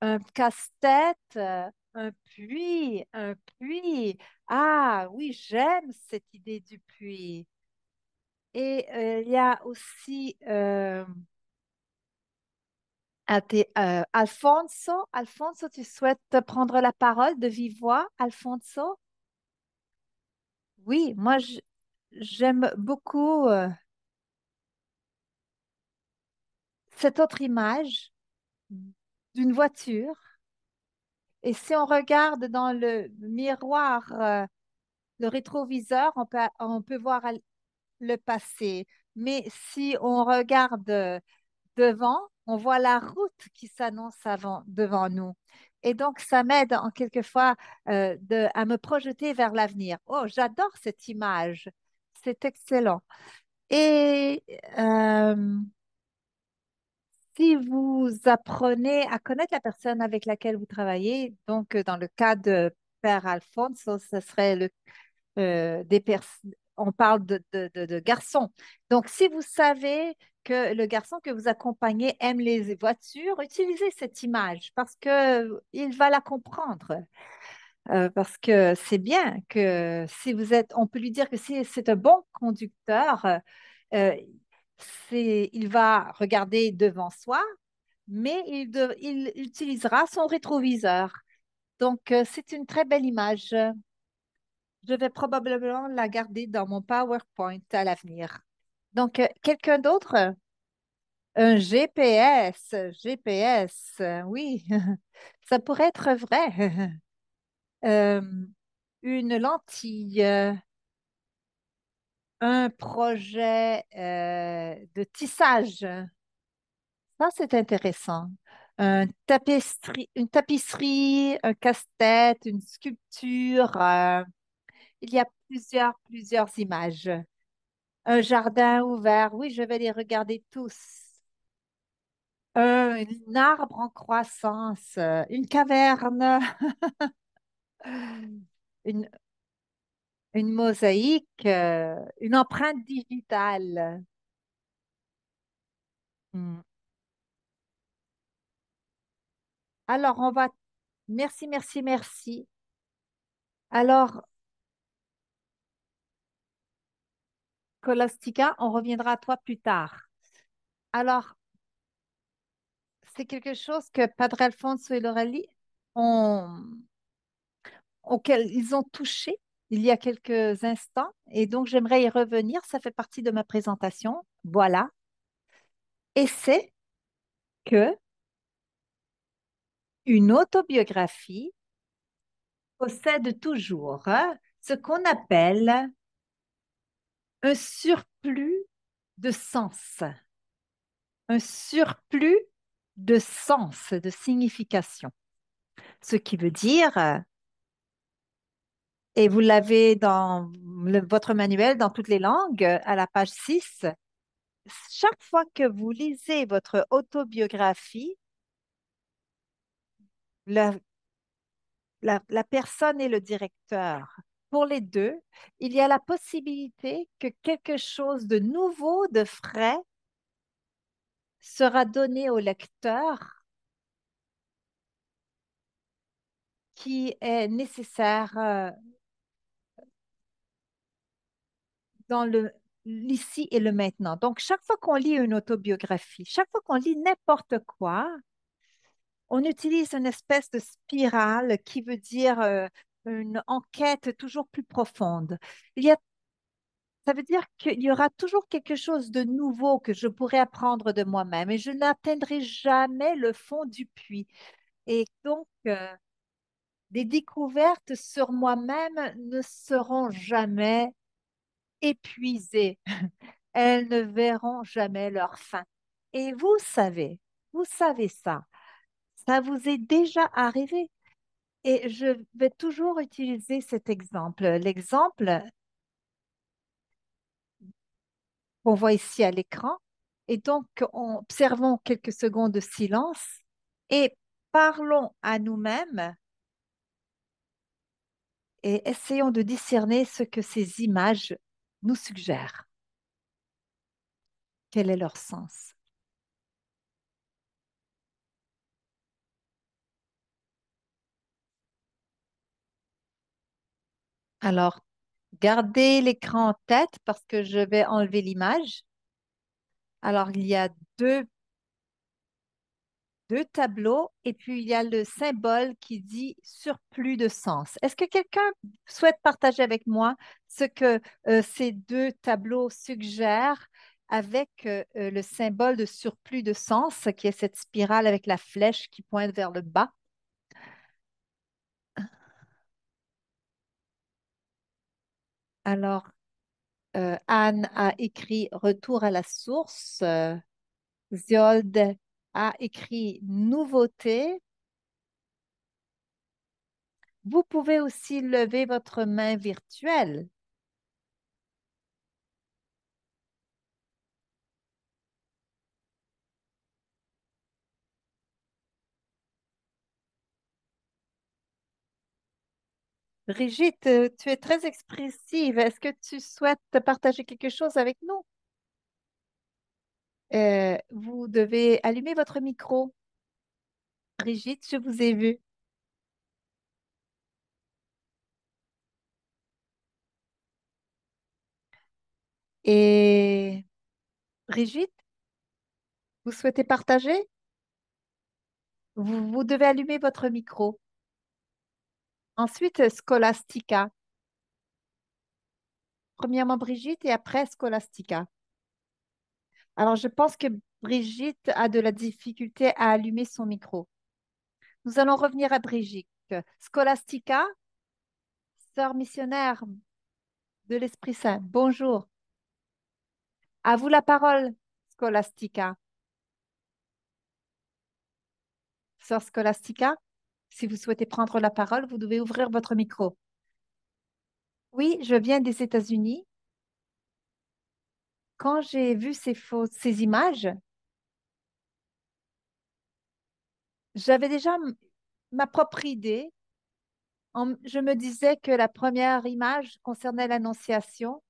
un casse-tête un puits, un puits. Ah oui, j'aime cette idée du puits. Et euh, il y a aussi euh, Alfonso. Alfonso, tu souhaites prendre la parole de vive voix, Alfonso? Oui, moi j'aime beaucoup cette autre image d'une voiture et si on regarde dans le miroir, euh, le rétroviseur, on peut, on peut voir le passé. Mais si on regarde devant, on voit la route qui s'annonce devant nous. Et donc, ça m'aide en quelquefois euh, à me projeter vers l'avenir. Oh, j'adore cette image. C'est excellent. Et euh, si vous apprenez à connaître la personne avec laquelle vous travaillez, donc euh, dans le cas de Père Alphonse, ce serait euh, des on parle de, de, garçons. Donc, si vous savez que le garçon que vous accompagnez aime les voitures, utilisez cette image parce qu'il va la comprendre. Euh, parce que c'est bien que si vous êtes, on peut lui dire que si c'est un bon conducteur, euh, c'est, il va regarder devant soi, mais il, de- il utilisera son rétroviseur. Donc, euh, c'est une très belle image. Je vais probablement la garder dans mon PowerPoint à l'avenir. Donc, euh, quelqu'un d'autre? Un GPS, GPS, euh, oui, ça pourrait être vrai. Une lentille, un projet euh, de tissage. Ça, c'est intéressant. Un tapisserie, une tapisserie, un casse-tête, une sculpture. euh, il y a plusieurs, plusieurs images. Un jardin ouvert. Oui, je vais les regarder tous. Un, un arbre en croissance, euh, une caverne, une, une mosaïque, euh, une empreinte digitale. Hmm. Alors, on va... Merci, merci, merci. Alors, Colastica, on reviendra à toi plus tard. Alors, c'est quelque chose que Padre Alfonso et Lorelli ont, auquel ils ont touché? Il y a quelques instants. Et donc, j'aimerais y revenir. Ça fait partie de ma présentation. Voilà. Et c'est que une autobiographie possède toujours ce qu'on appelle un surplus de sens, un surplus de sens, de signification. Ce qui veut dire, et vous l'avez dans votre manuel dans toutes les langues, euh, à la page 6, chaque fois que vous lisez votre autobiographie, la, la, la personne et le directeur, pour les deux, il y a la possibilité que quelque chose de nouveau, de frais, sera donné au lecteur qui est nécessaire euh, dans le l'ici et le maintenant. Donc, chaque fois qu'on lit une autobiographie, chaque fois qu'on lit n'importe quoi, on utilise une espèce de spirale qui veut dire euh, une enquête toujours plus profonde. Il y a, ça veut dire qu'il y aura toujours quelque chose de nouveau que je pourrais apprendre de moi-même et je n'atteindrai jamais le fond du puits. Et donc, euh, des découvertes sur moi-même ne seront jamais épuisées. Elles ne verront jamais leur fin. Et vous savez, vous savez ça. Ça vous est déjà arrivé. Et je vais toujours utiliser cet exemple. L'exemple qu'on voit ici à l'écran. Et donc, on- observons quelques secondes de silence et parlons à nous-mêmes et essayons de discerner ce que ces images nous suggèrent. Quel est leur sens? Alors, gardez l'écran en tête parce que je vais enlever l'image. Alors, il y a deux, deux tableaux et puis il y a le symbole qui dit surplus de sens. Est-ce que quelqu'un souhaite partager avec moi ce que euh, ces deux tableaux suggèrent avec euh, euh, le symbole de surplus de sens, qui est cette spirale avec la flèche qui pointe vers le bas? Alors, Anne a écrit Retour à la source. Ziold a écrit Nouveauté. Vous pouvez aussi lever votre main virtuelle. Brigitte, tu es très expressive. Est-ce que tu souhaites partager quelque chose avec nous? Euh, vous devez allumer votre micro. Brigitte, je vous ai vu. Et Brigitte, vous souhaitez partager? Vous, vous, devez allumer votre micro. Ensuite, Scholastica. Premièrement Brigitte et après Scholastica. Alors, je pense que Brigitte a de la difficulté à allumer son micro. Nous allons revenir à Brigitte. Scholastica, sœur missionnaire de l'Esprit Saint, bonjour. À vous la parole, Scholastica. Sœur Scholastica, si vous souhaitez prendre la parole, vous devez ouvrir votre micro. Oui, je viens des États-Unis. Quand j'ai vu ces, fausses, ces images, j'avais déjà ma propre idée. je me disais que la première image concernait l'Annonciation.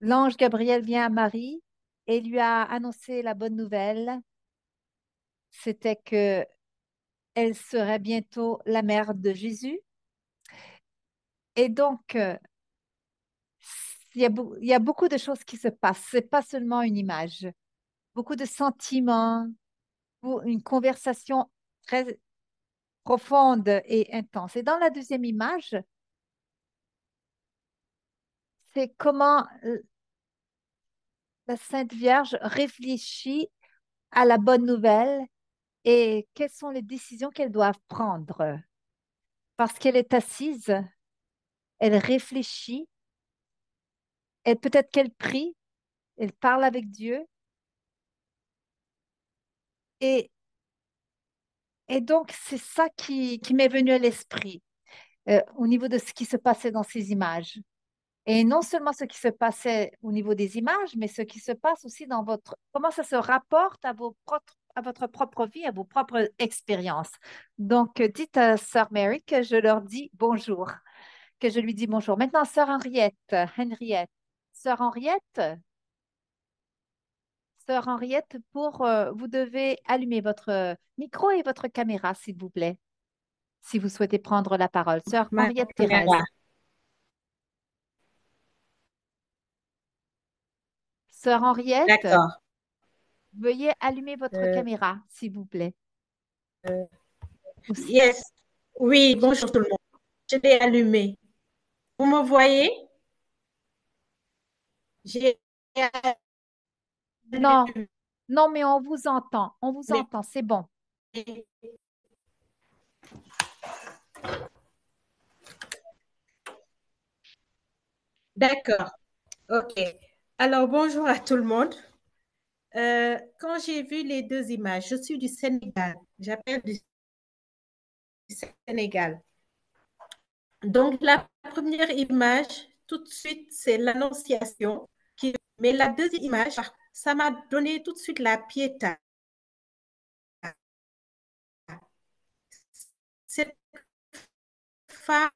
L'ange Gabriel vient à Marie et lui a annoncé la bonne nouvelle. C'était que elle serait bientôt la mère de Jésus. Et donc, euh, il y, a, beaucoup de choses qui se passent. Ce n'est pas seulement une image. Beaucoup de sentiments, une conversation très profonde et intense. Et dans la deuxième image, c'est comment euh, la Sainte Vierge réfléchit à la bonne nouvelle et quelles sont les décisions qu'elle doit prendre. Parce qu'elle est assise, elle réfléchit, elle peut-être qu'elle prie, elle parle avec Dieu. Et, et donc, c'est ça qui, qui m'est venu à l'esprit euh, au niveau de ce qui se passait dans ces images. Et non seulement ce qui se passait au niveau des images, mais ce qui se passe aussi dans votre... Comment ça se rapporte à vos à votre propre vie, à vos propres expériences. Donc, dites à Sœur Mary que je leur dis bonjour, que je lui dis bonjour. Maintenant, Sœur Henriette, Henriette, Sœur Henriette, Sœur Henriette, pour euh, vous devez allumer votre micro et votre caméra, s'il vous plaît, si vous souhaitez prendre la parole. Sœur Henriette Thérèse. Sœur Henriette. Veuillez allumer votre euh, caméra, s'il vous plaît. Euh, yes. Oui, bonjour tout le monde. Je l'ai allumé. Vous me voyez? Non, non, mais on vous entend. On vous entend, c'est bon. D'accord. OK. Alors, bonjour à tout le monde. Euh, quand j'ai vu les deux images, je suis du Sénégal, j'appelle du Sénégal. Donc, la première image, tout de suite, c'est l'annonciation. Mais la deuxième image, ça m'a donné tout de suite la piété. Cette femme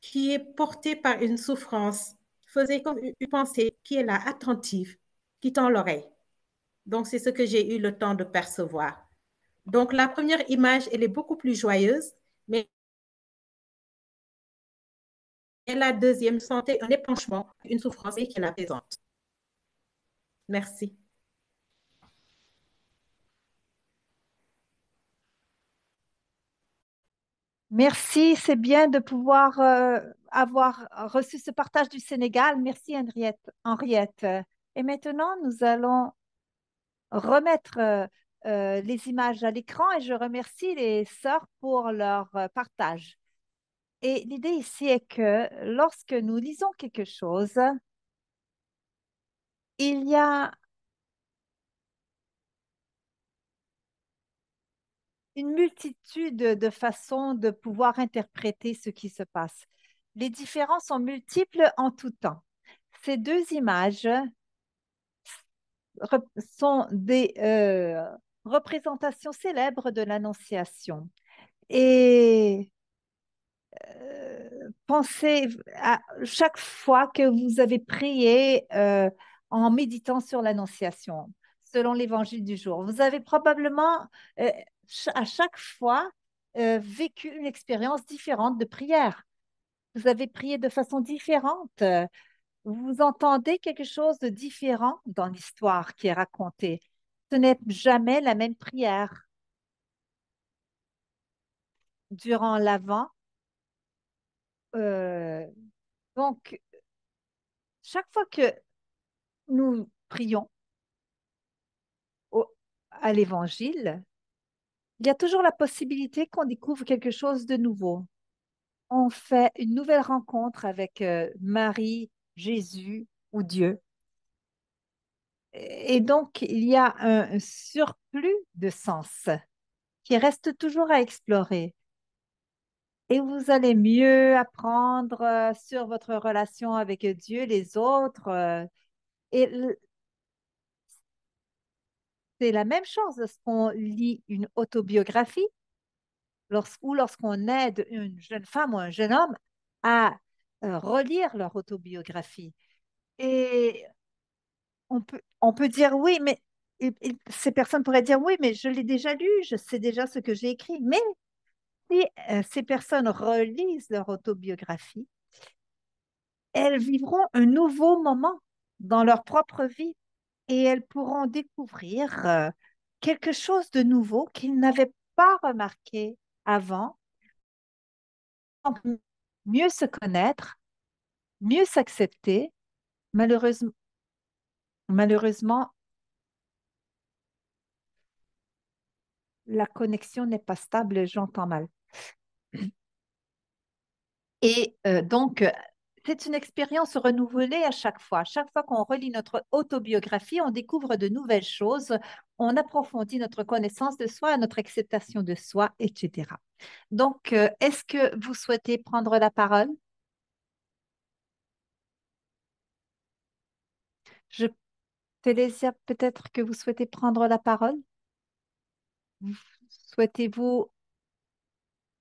qui est portée par une souffrance faisait comme une pensée qui est là, attentive qui tend l'oreille. Donc, c'est ce que j'ai eu le temps de percevoir. Donc, la première image, elle est beaucoup plus joyeuse, mais la deuxième sentait un épanchement, une souffrance qui est apaisante. Merci. Merci, c'est bien de pouvoir euh, avoir reçu ce partage du Sénégal. Merci Henriette. Henriette. Et maintenant, nous allons remettre euh, euh, les images à l'écran et je remercie les sœurs pour leur partage. Et l'idée ici est que lorsque nous lisons quelque chose, il y a une multitude de façons de pouvoir interpréter ce qui se passe. Les différences sont multiples en tout temps. Ces deux images sont des euh, représentations célèbres de l'Annonciation. Et pensez à chaque fois que vous avez prié euh, en méditant sur l'Annonciation, selon l'évangile du jour. Vous avez probablement à chaque fois vécu une expérience différente de prière. Vous avez prié de façon différente vous entendez quelque chose de différent dans l'histoire qui est racontée. Ce n'est jamais la même prière. Durant l'Avent, euh, donc, chaque fois que nous prions à l'Évangile, il y a toujours la possibilité qu'on découvre quelque chose de nouveau. On fait une nouvelle rencontre avec euh, Marie, Jésus ou Dieu. Et donc, il y a un surplus de sens qui reste toujours à explorer. Et vous allez mieux apprendre euh, sur votre relation avec Dieu, les autres. Euh, et c'est la même chose lorsqu'on lit une autobiographie ou lorsqu'on aide une jeune femme ou un jeune homme à euh, relire leur autobiographie. Et on peut, on peut dire oui, mais ces personnes pourraient dire oui, mais je l'ai déjà lu, je sais déjà ce que j'ai écrit. Mais si euh, ces personnes relisent leur autobiographie, elles vivront un nouveau moment dans leur propre vie et elles pourront découvrir euh, quelque chose de nouveau qu'ils n'avaient pas remarqué avant, mieux se connaître, mieux s'accepter. Malheureusement, malheureusement, la connexion n'est pas stable, j'entends mal. Et euh, donc, c'est une expérience renouvelée à chaque fois. Chaque fois qu'on relit notre autobiographie, on découvre de nouvelles choses, on approfondit notre connaissance de soi, notre acceptation de soi, etc. Donc, euh, est-ce que vous souhaitez prendre la parole? Je, Télésia, peut-être que vous souhaitez prendre la parole? Souhaitez-vous,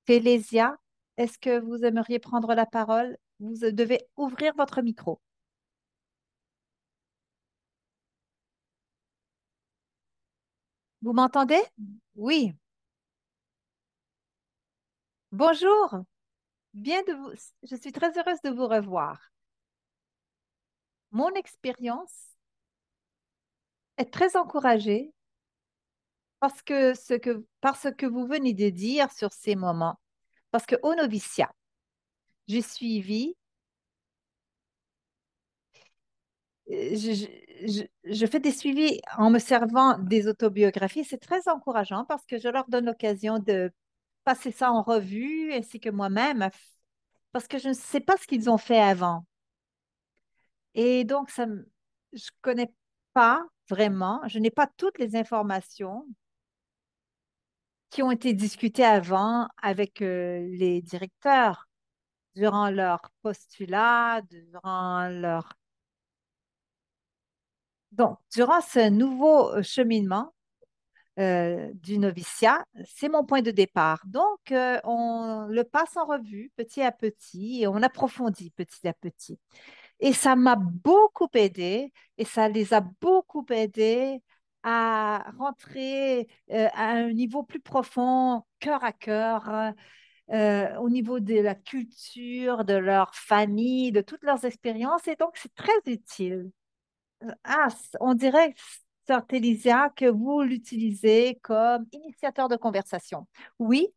Télésia, est-ce que vous aimeriez prendre la parole? Vous devez ouvrir votre micro. Vous m'entendez? Oui. Bonjour. Bien de vous. Je suis très heureuse de vous revoir. Mon expérience est très encouragée parce que ce que, parce que vous venez de dire sur ces moments. Parce que au noviciat, j'ai suivi, je, fais des suivis en me servant des autobiographies. C'est très encourageant parce que je leur donne l'occasion de passer ça en revue, ainsi que moi-même, parce que je ne sais pas ce qu'ils ont fait avant. Et donc, ça, je ne connais pas vraiment, je n'ai pas toutes les informations qui ont été discutées avant avec euh, les directeurs durant leur postulat, durant leur... Donc, durant ce nouveau euh, cheminement euh, du noviciat, c'est mon point de départ. Donc, on le passe en revue petit à petit et on approfondit petit à petit. Et ça m'a beaucoup aidé et ça les a beaucoup aidés à rentrer à un niveau plus profond, cœur à cœur, euh, au niveau de la culture, de leur famille, de toutes leurs expériences. Et donc, c'est très utile. Ah, on dirait, Sœur Télésia, que vous l'utilisez comme initiateur de conversation. Oui,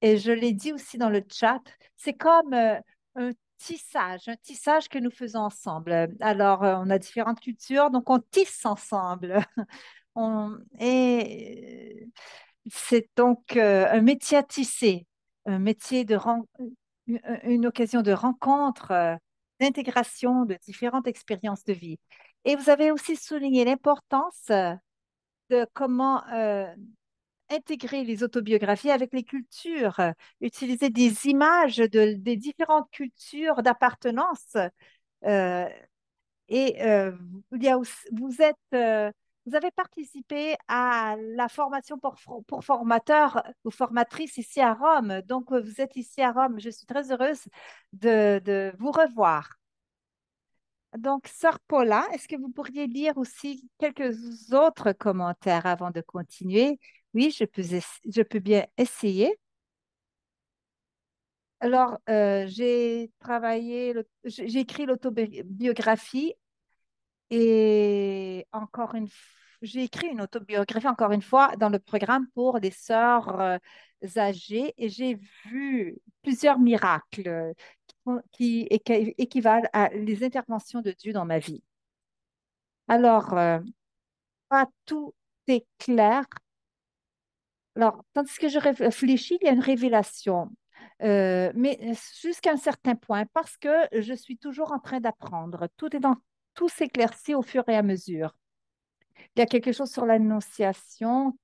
et je l'ai dit aussi dans le chat, c'est comme euh, un tissage, un tissage que nous faisons ensemble. Alors, euh, on a différentes cultures, donc on tisse ensemble. c'est donc un métier à tisser un métier de une occasion de rencontre, euh, d'intégration de différentes expériences de vie. Et vous avez aussi souligné l'importance euh, de comment euh, intégrer les autobiographies avec les cultures, utiliser des images de, des différentes cultures d'appartenance. et il y a vous êtes vous avez participé à la formation pour, formateurs ou formatrices ici à Rome. Donc, vous êtes ici à Rome. Je suis très heureuse de, vous revoir. Donc, Sœur Paula, est-ce que vous pourriez lire aussi quelques autres commentaires avant de continuer? Oui, je peux, bien essayer. Alors, euh, j'ai travaillé, j'ai écrit l'autobiographie et encore une, j'ai écrit une autobiographie encore une fois dans le programme pour les sœurs euh, âgées et j'ai vu plusieurs miracles qui, équivalent à les interventions de Dieu dans ma vie. Alors, euh, pas tout est clair. Alors, tandis que je réfléchis, il y a une révélation, Euh, mais jusqu'à un certain point, parce que je suis toujours en train d'apprendre. Tout est dans, tout s'éclaircit au fur et à mesure. Il y a quelque chose sur l'annonciation.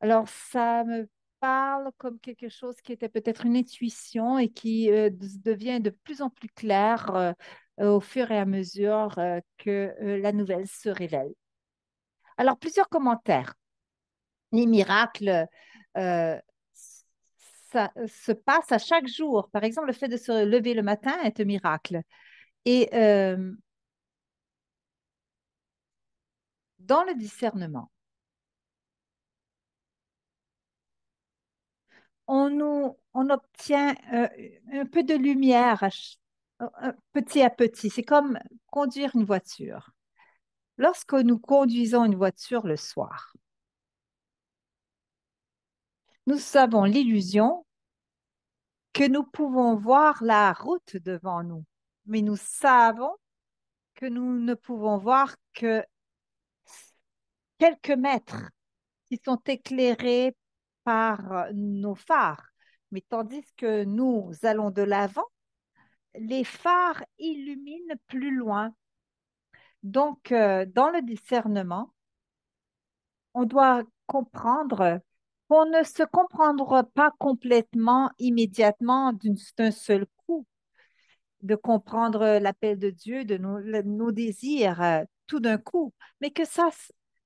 Alors, ça me parle comme quelque chose qui était peut-être une intuition et qui euh, devient de plus en plus clair euh, euh, au fur et à mesure que la nouvelle se révèle. Alors, plusieurs commentaires. Les miracles, ça se passe à chaque jour. Par exemple, le fait de se lever le matin est un miracle. Et dans le discernement, on, nous, on obtient euh, un peu de lumière petit à petit. C'est comme conduire une voiture. Lorsque nous conduisons une voiture le soir, nous avons l'illusion que nous pouvons voir la route devant nous, mais nous savons que nous ne pouvons voir que quelques mètres qui sont éclairés par nos phares. Mais tandis que nous allons de l'avant, les phares illuminent plus loin. Donc, euh, dans le discernement, on doit comprendre qu'on ne se comprendra pas complètement immédiatement d'un seul coup, de comprendre l'appel de Dieu, de nos, désirs euh, tout d'un coup, mais que ça,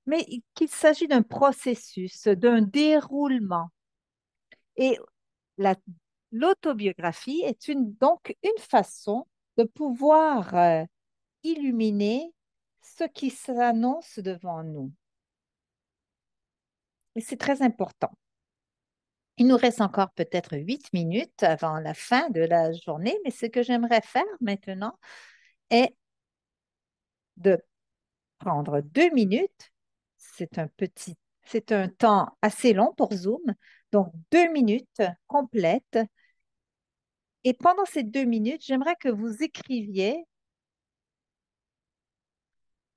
mais qu'il s'agit d'un processus, d'un déroulement. Et la- l'autobiographie est donc une façon de pouvoir euh, illuminer ce qui s'annonce devant nous. Et c'est très important. Il nous reste encore peut-être huit minutes avant la fin de la journée, mais ce que j'aimerais faire maintenant est de prendre deux minutes. C'est un petit, c'est un temps assez long pour Zoom, donc deux minutes complètes. Et pendant ces deux minutes, j'aimerais que vous écriviez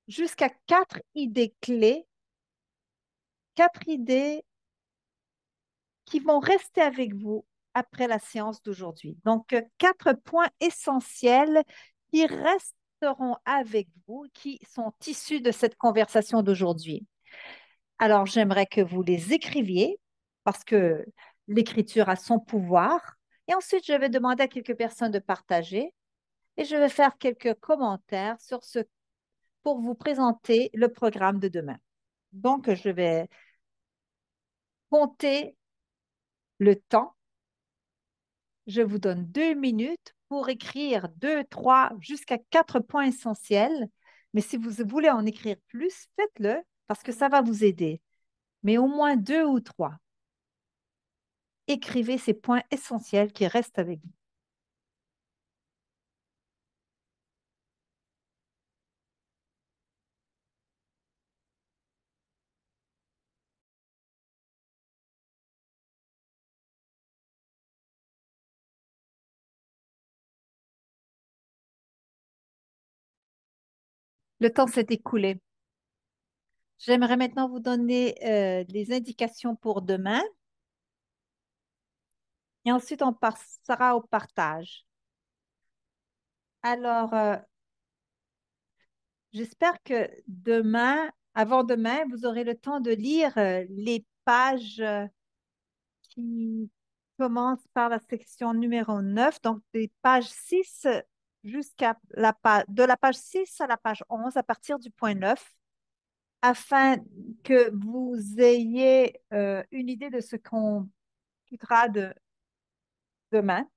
jusqu'à quatre idées clés, quatre idées qui vont rester avec vous après la séance d'aujourd'hui. Donc, quatre points essentiels qui resteront avec vous, qui sont issus de cette conversation d'aujourd'hui. Alors, j'aimerais que vous les écriviez parce que l'écriture a son pouvoir. Et ensuite, je vais demander à quelques personnes de partager et je vais faire quelques commentaires sur ce pour vous présenter le programme de demain. Donc, je vais compter le temps. Je vous donne deux minutes pour écrire deux, trois, jusqu'à quatre points essentiels. Mais si vous voulez en écrire plus, faites-le parce que ça va vous aider. Mais au moins deux ou trois. Écrivez ces points essentiels qui restent avec vous. Le temps s'est écoulé. J'aimerais maintenant vous donner euh, les indications pour demain. Et ensuite, on passera au partage. Alors, euh, j'espère que demain, avant demain, vous aurez le temps de lire euh, les pages euh, qui commencent par la section numéro 9, donc des pages 6 jusqu'à la page, de la page 6 à la page 11 à partir du point 9, afin que vous ayez euh, une idée de ce qu'on discutera de demain.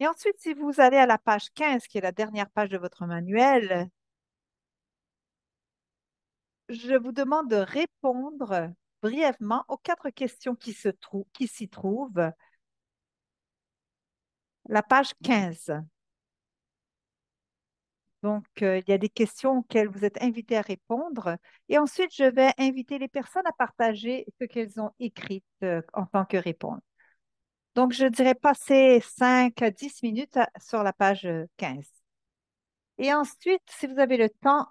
Et ensuite, si vous allez à la page 15, qui est la dernière page de votre manuel, je vous demande de répondre brièvement aux quatre questions qui se trou- qui s'y trouvent. la page 15. Donc, euh, il y a des questions auxquelles vous êtes invités à répondre. Et ensuite, je vais inviter les personnes à partager ce qu'elles ont écrit euh, en tant que réponse. Donc, je dirais passer 5 à 10 minutes sur la page 15. Et ensuite, si vous avez le temps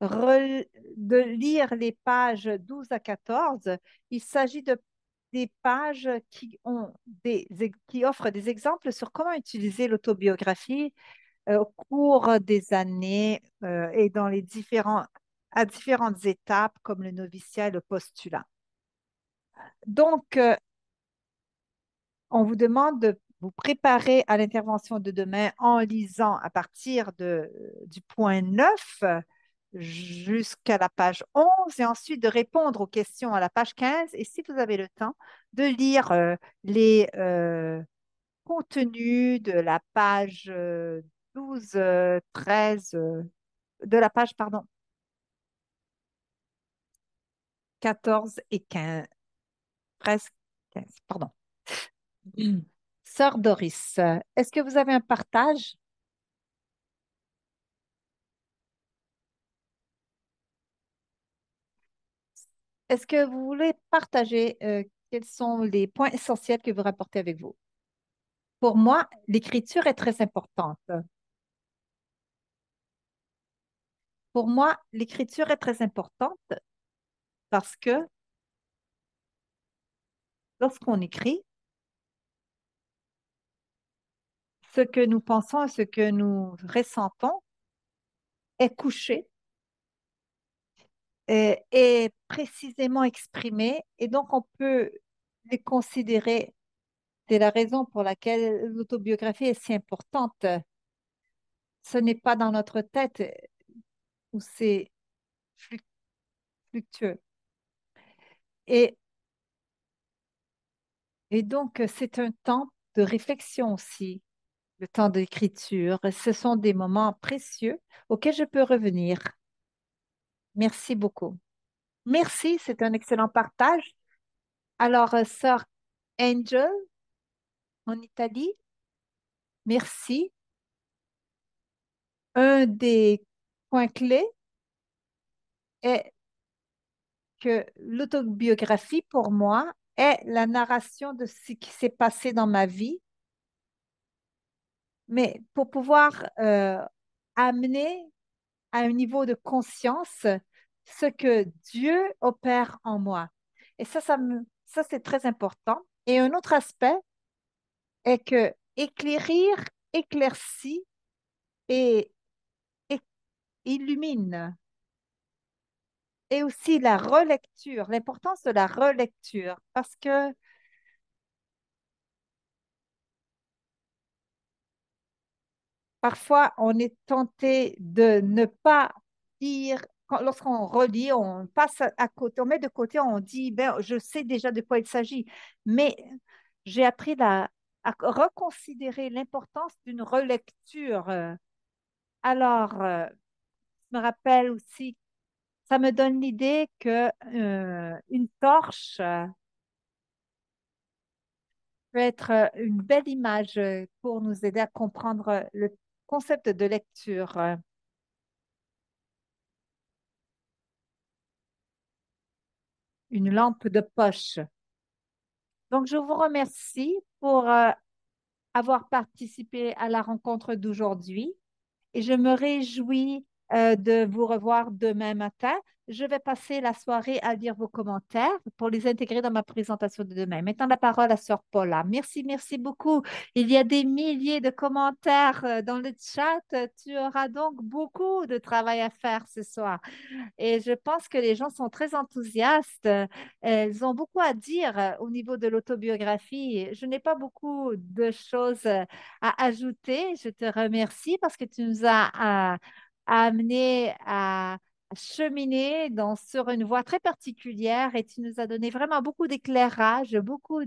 de lire les pages 12 à 14, il s'agit de des pages qui offrent des exemples sur comment utiliser l'autobiographie euh, au cours des années euh, et dans les différents, à différentes étapes comme le noviciat et le postulat. Donc, euh, on vous demande de vous préparer à l'intervention de demain en lisant à partir de, du point 9 jusqu'à la page 11 et ensuite de répondre aux questions à la page 15 et si vous avez le temps, de lire euh, les euh, contenus de la page euh, 12, euh, 13, euh, de la page, pardon, 14 et 15, presque 15, pardon. Sœur Doris, euh, est-ce que vous avez un partage? Est-ce que vous voulez partager euh, quels sont les points essentiels que vous rapportez avec vous? Pour moi, l'écriture est très importante. Pour moi, l'écriture est très importante parce que lorsqu'on écrit, ce que nous pensons et ce que nous ressentons est couché et est précisément exprimé et donc on peut les considérer. C'est la raison pour laquelle l'autobiographie est si importante. Ce n'est pas dans notre tête c'est fluc- fluctueux. Et, et donc, c'est un temps de réflexion aussi, le temps d'écriture. Ce sont des moments précieux auxquels je peux revenir. Merci beaucoup. Merci, c'est un excellent partage. Alors, euh, sœur Angel, en Italie, merci. Un des points clés est que l'autobiographie, pour moi, est la narration de ce qui s'est passé dans ma vie, mais pour pouvoir euh, amener à un niveau de conscience ce que Dieu opère en moi. Et ça, ça, me, ça c'est très important. Et un autre aspect est que éclairir éclaircit et illumine. Et aussi la relecture, l'importance de la relecture, parce que parfois on est tenté de ne pas dire, lorsqu'on relit, on passe à côté, on met de côté, on dit, ben, je sais déjà de quoi il s'agit, mais j'ai appris la- à reconsidérer l'importance d'une relecture. Alors, euh, me rappelle aussi, ça me donne l'idée que euh, une torche euh, peut être euh, une belle image pour nous aider à comprendre le concept de lecture. une lampe de poche. Donc, je vous remercie pour avoir participé à la rencontre d'aujourd'hui et je me réjouis euh, de vous revoir demain matin. Je vais passer la soirée à lire vos commentaires pour les intégrer dans ma présentation de demain. Maintenant, la parole à Sœur Paula. Merci, merci beaucoup. Il y a des milliers de commentaires euh, dans le chat. Tu auras donc beaucoup de travail à faire ce soir. Et je pense que les gens sont très enthousiastes. Ils ont beaucoup à dire euh, au niveau de l'autobiographie. Je n'ai pas beaucoup de choses à ajouter. Je te remercie parce que tu nous as amené à cheminer dans, sur une voie très particulière et tu nous as donné vraiment beaucoup d'éclairage, beaucoup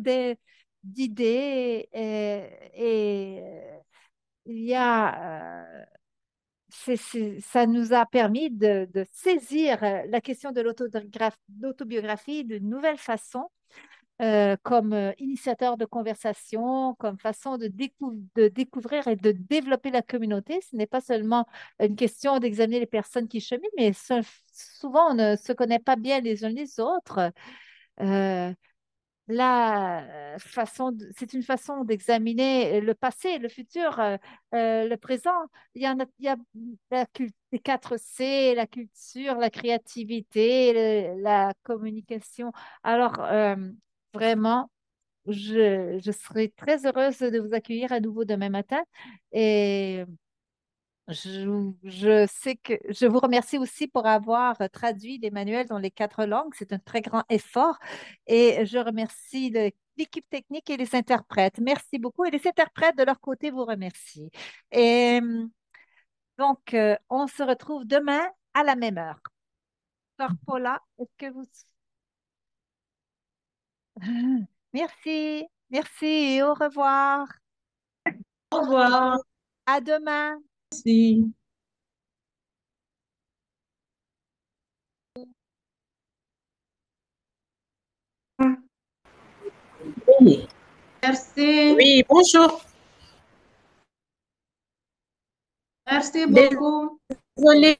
d'idées et, euh, il y a euh, ça nous a permis de, saisir euh, la question de l'autobiographie d'une nouvelle façon. Euh, comme euh, initiateur de conversation, comme façon de, décou- de découvrir et de développer la communauté. Ce n'est pas seulement une question d'examiner les personnes qui cheminent, mais so- souvent on ne se connaît pas bien les uns les autres. Euh, c'est une façon d'examiner le passé, le futur, le présent. Il y a, les 4 C, la culture, la créativité, la communication. Alors, vraiment, je, serai très heureuse de vous accueillir à nouveau demain matin. Et je, sais que je vous remercie aussi pour avoir traduit les manuels dans les quatre langues. C'est un très grand effort. Et je remercie l'équipe technique et les interprètes. Merci beaucoup. Et les interprètes, de leur côté, vous remercient. Et donc, euh, on se retrouve demain à la même heure. Paula, est-ce que vous... Merci, merci et au revoir. Au revoir. À demain. Merci. Oui, Merci. oui, bonjour. Merci beaucoup. Désolée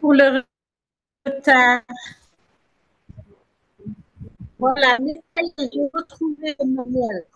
pour le retard. Voilà, mais j'ai retrouvé le manuel.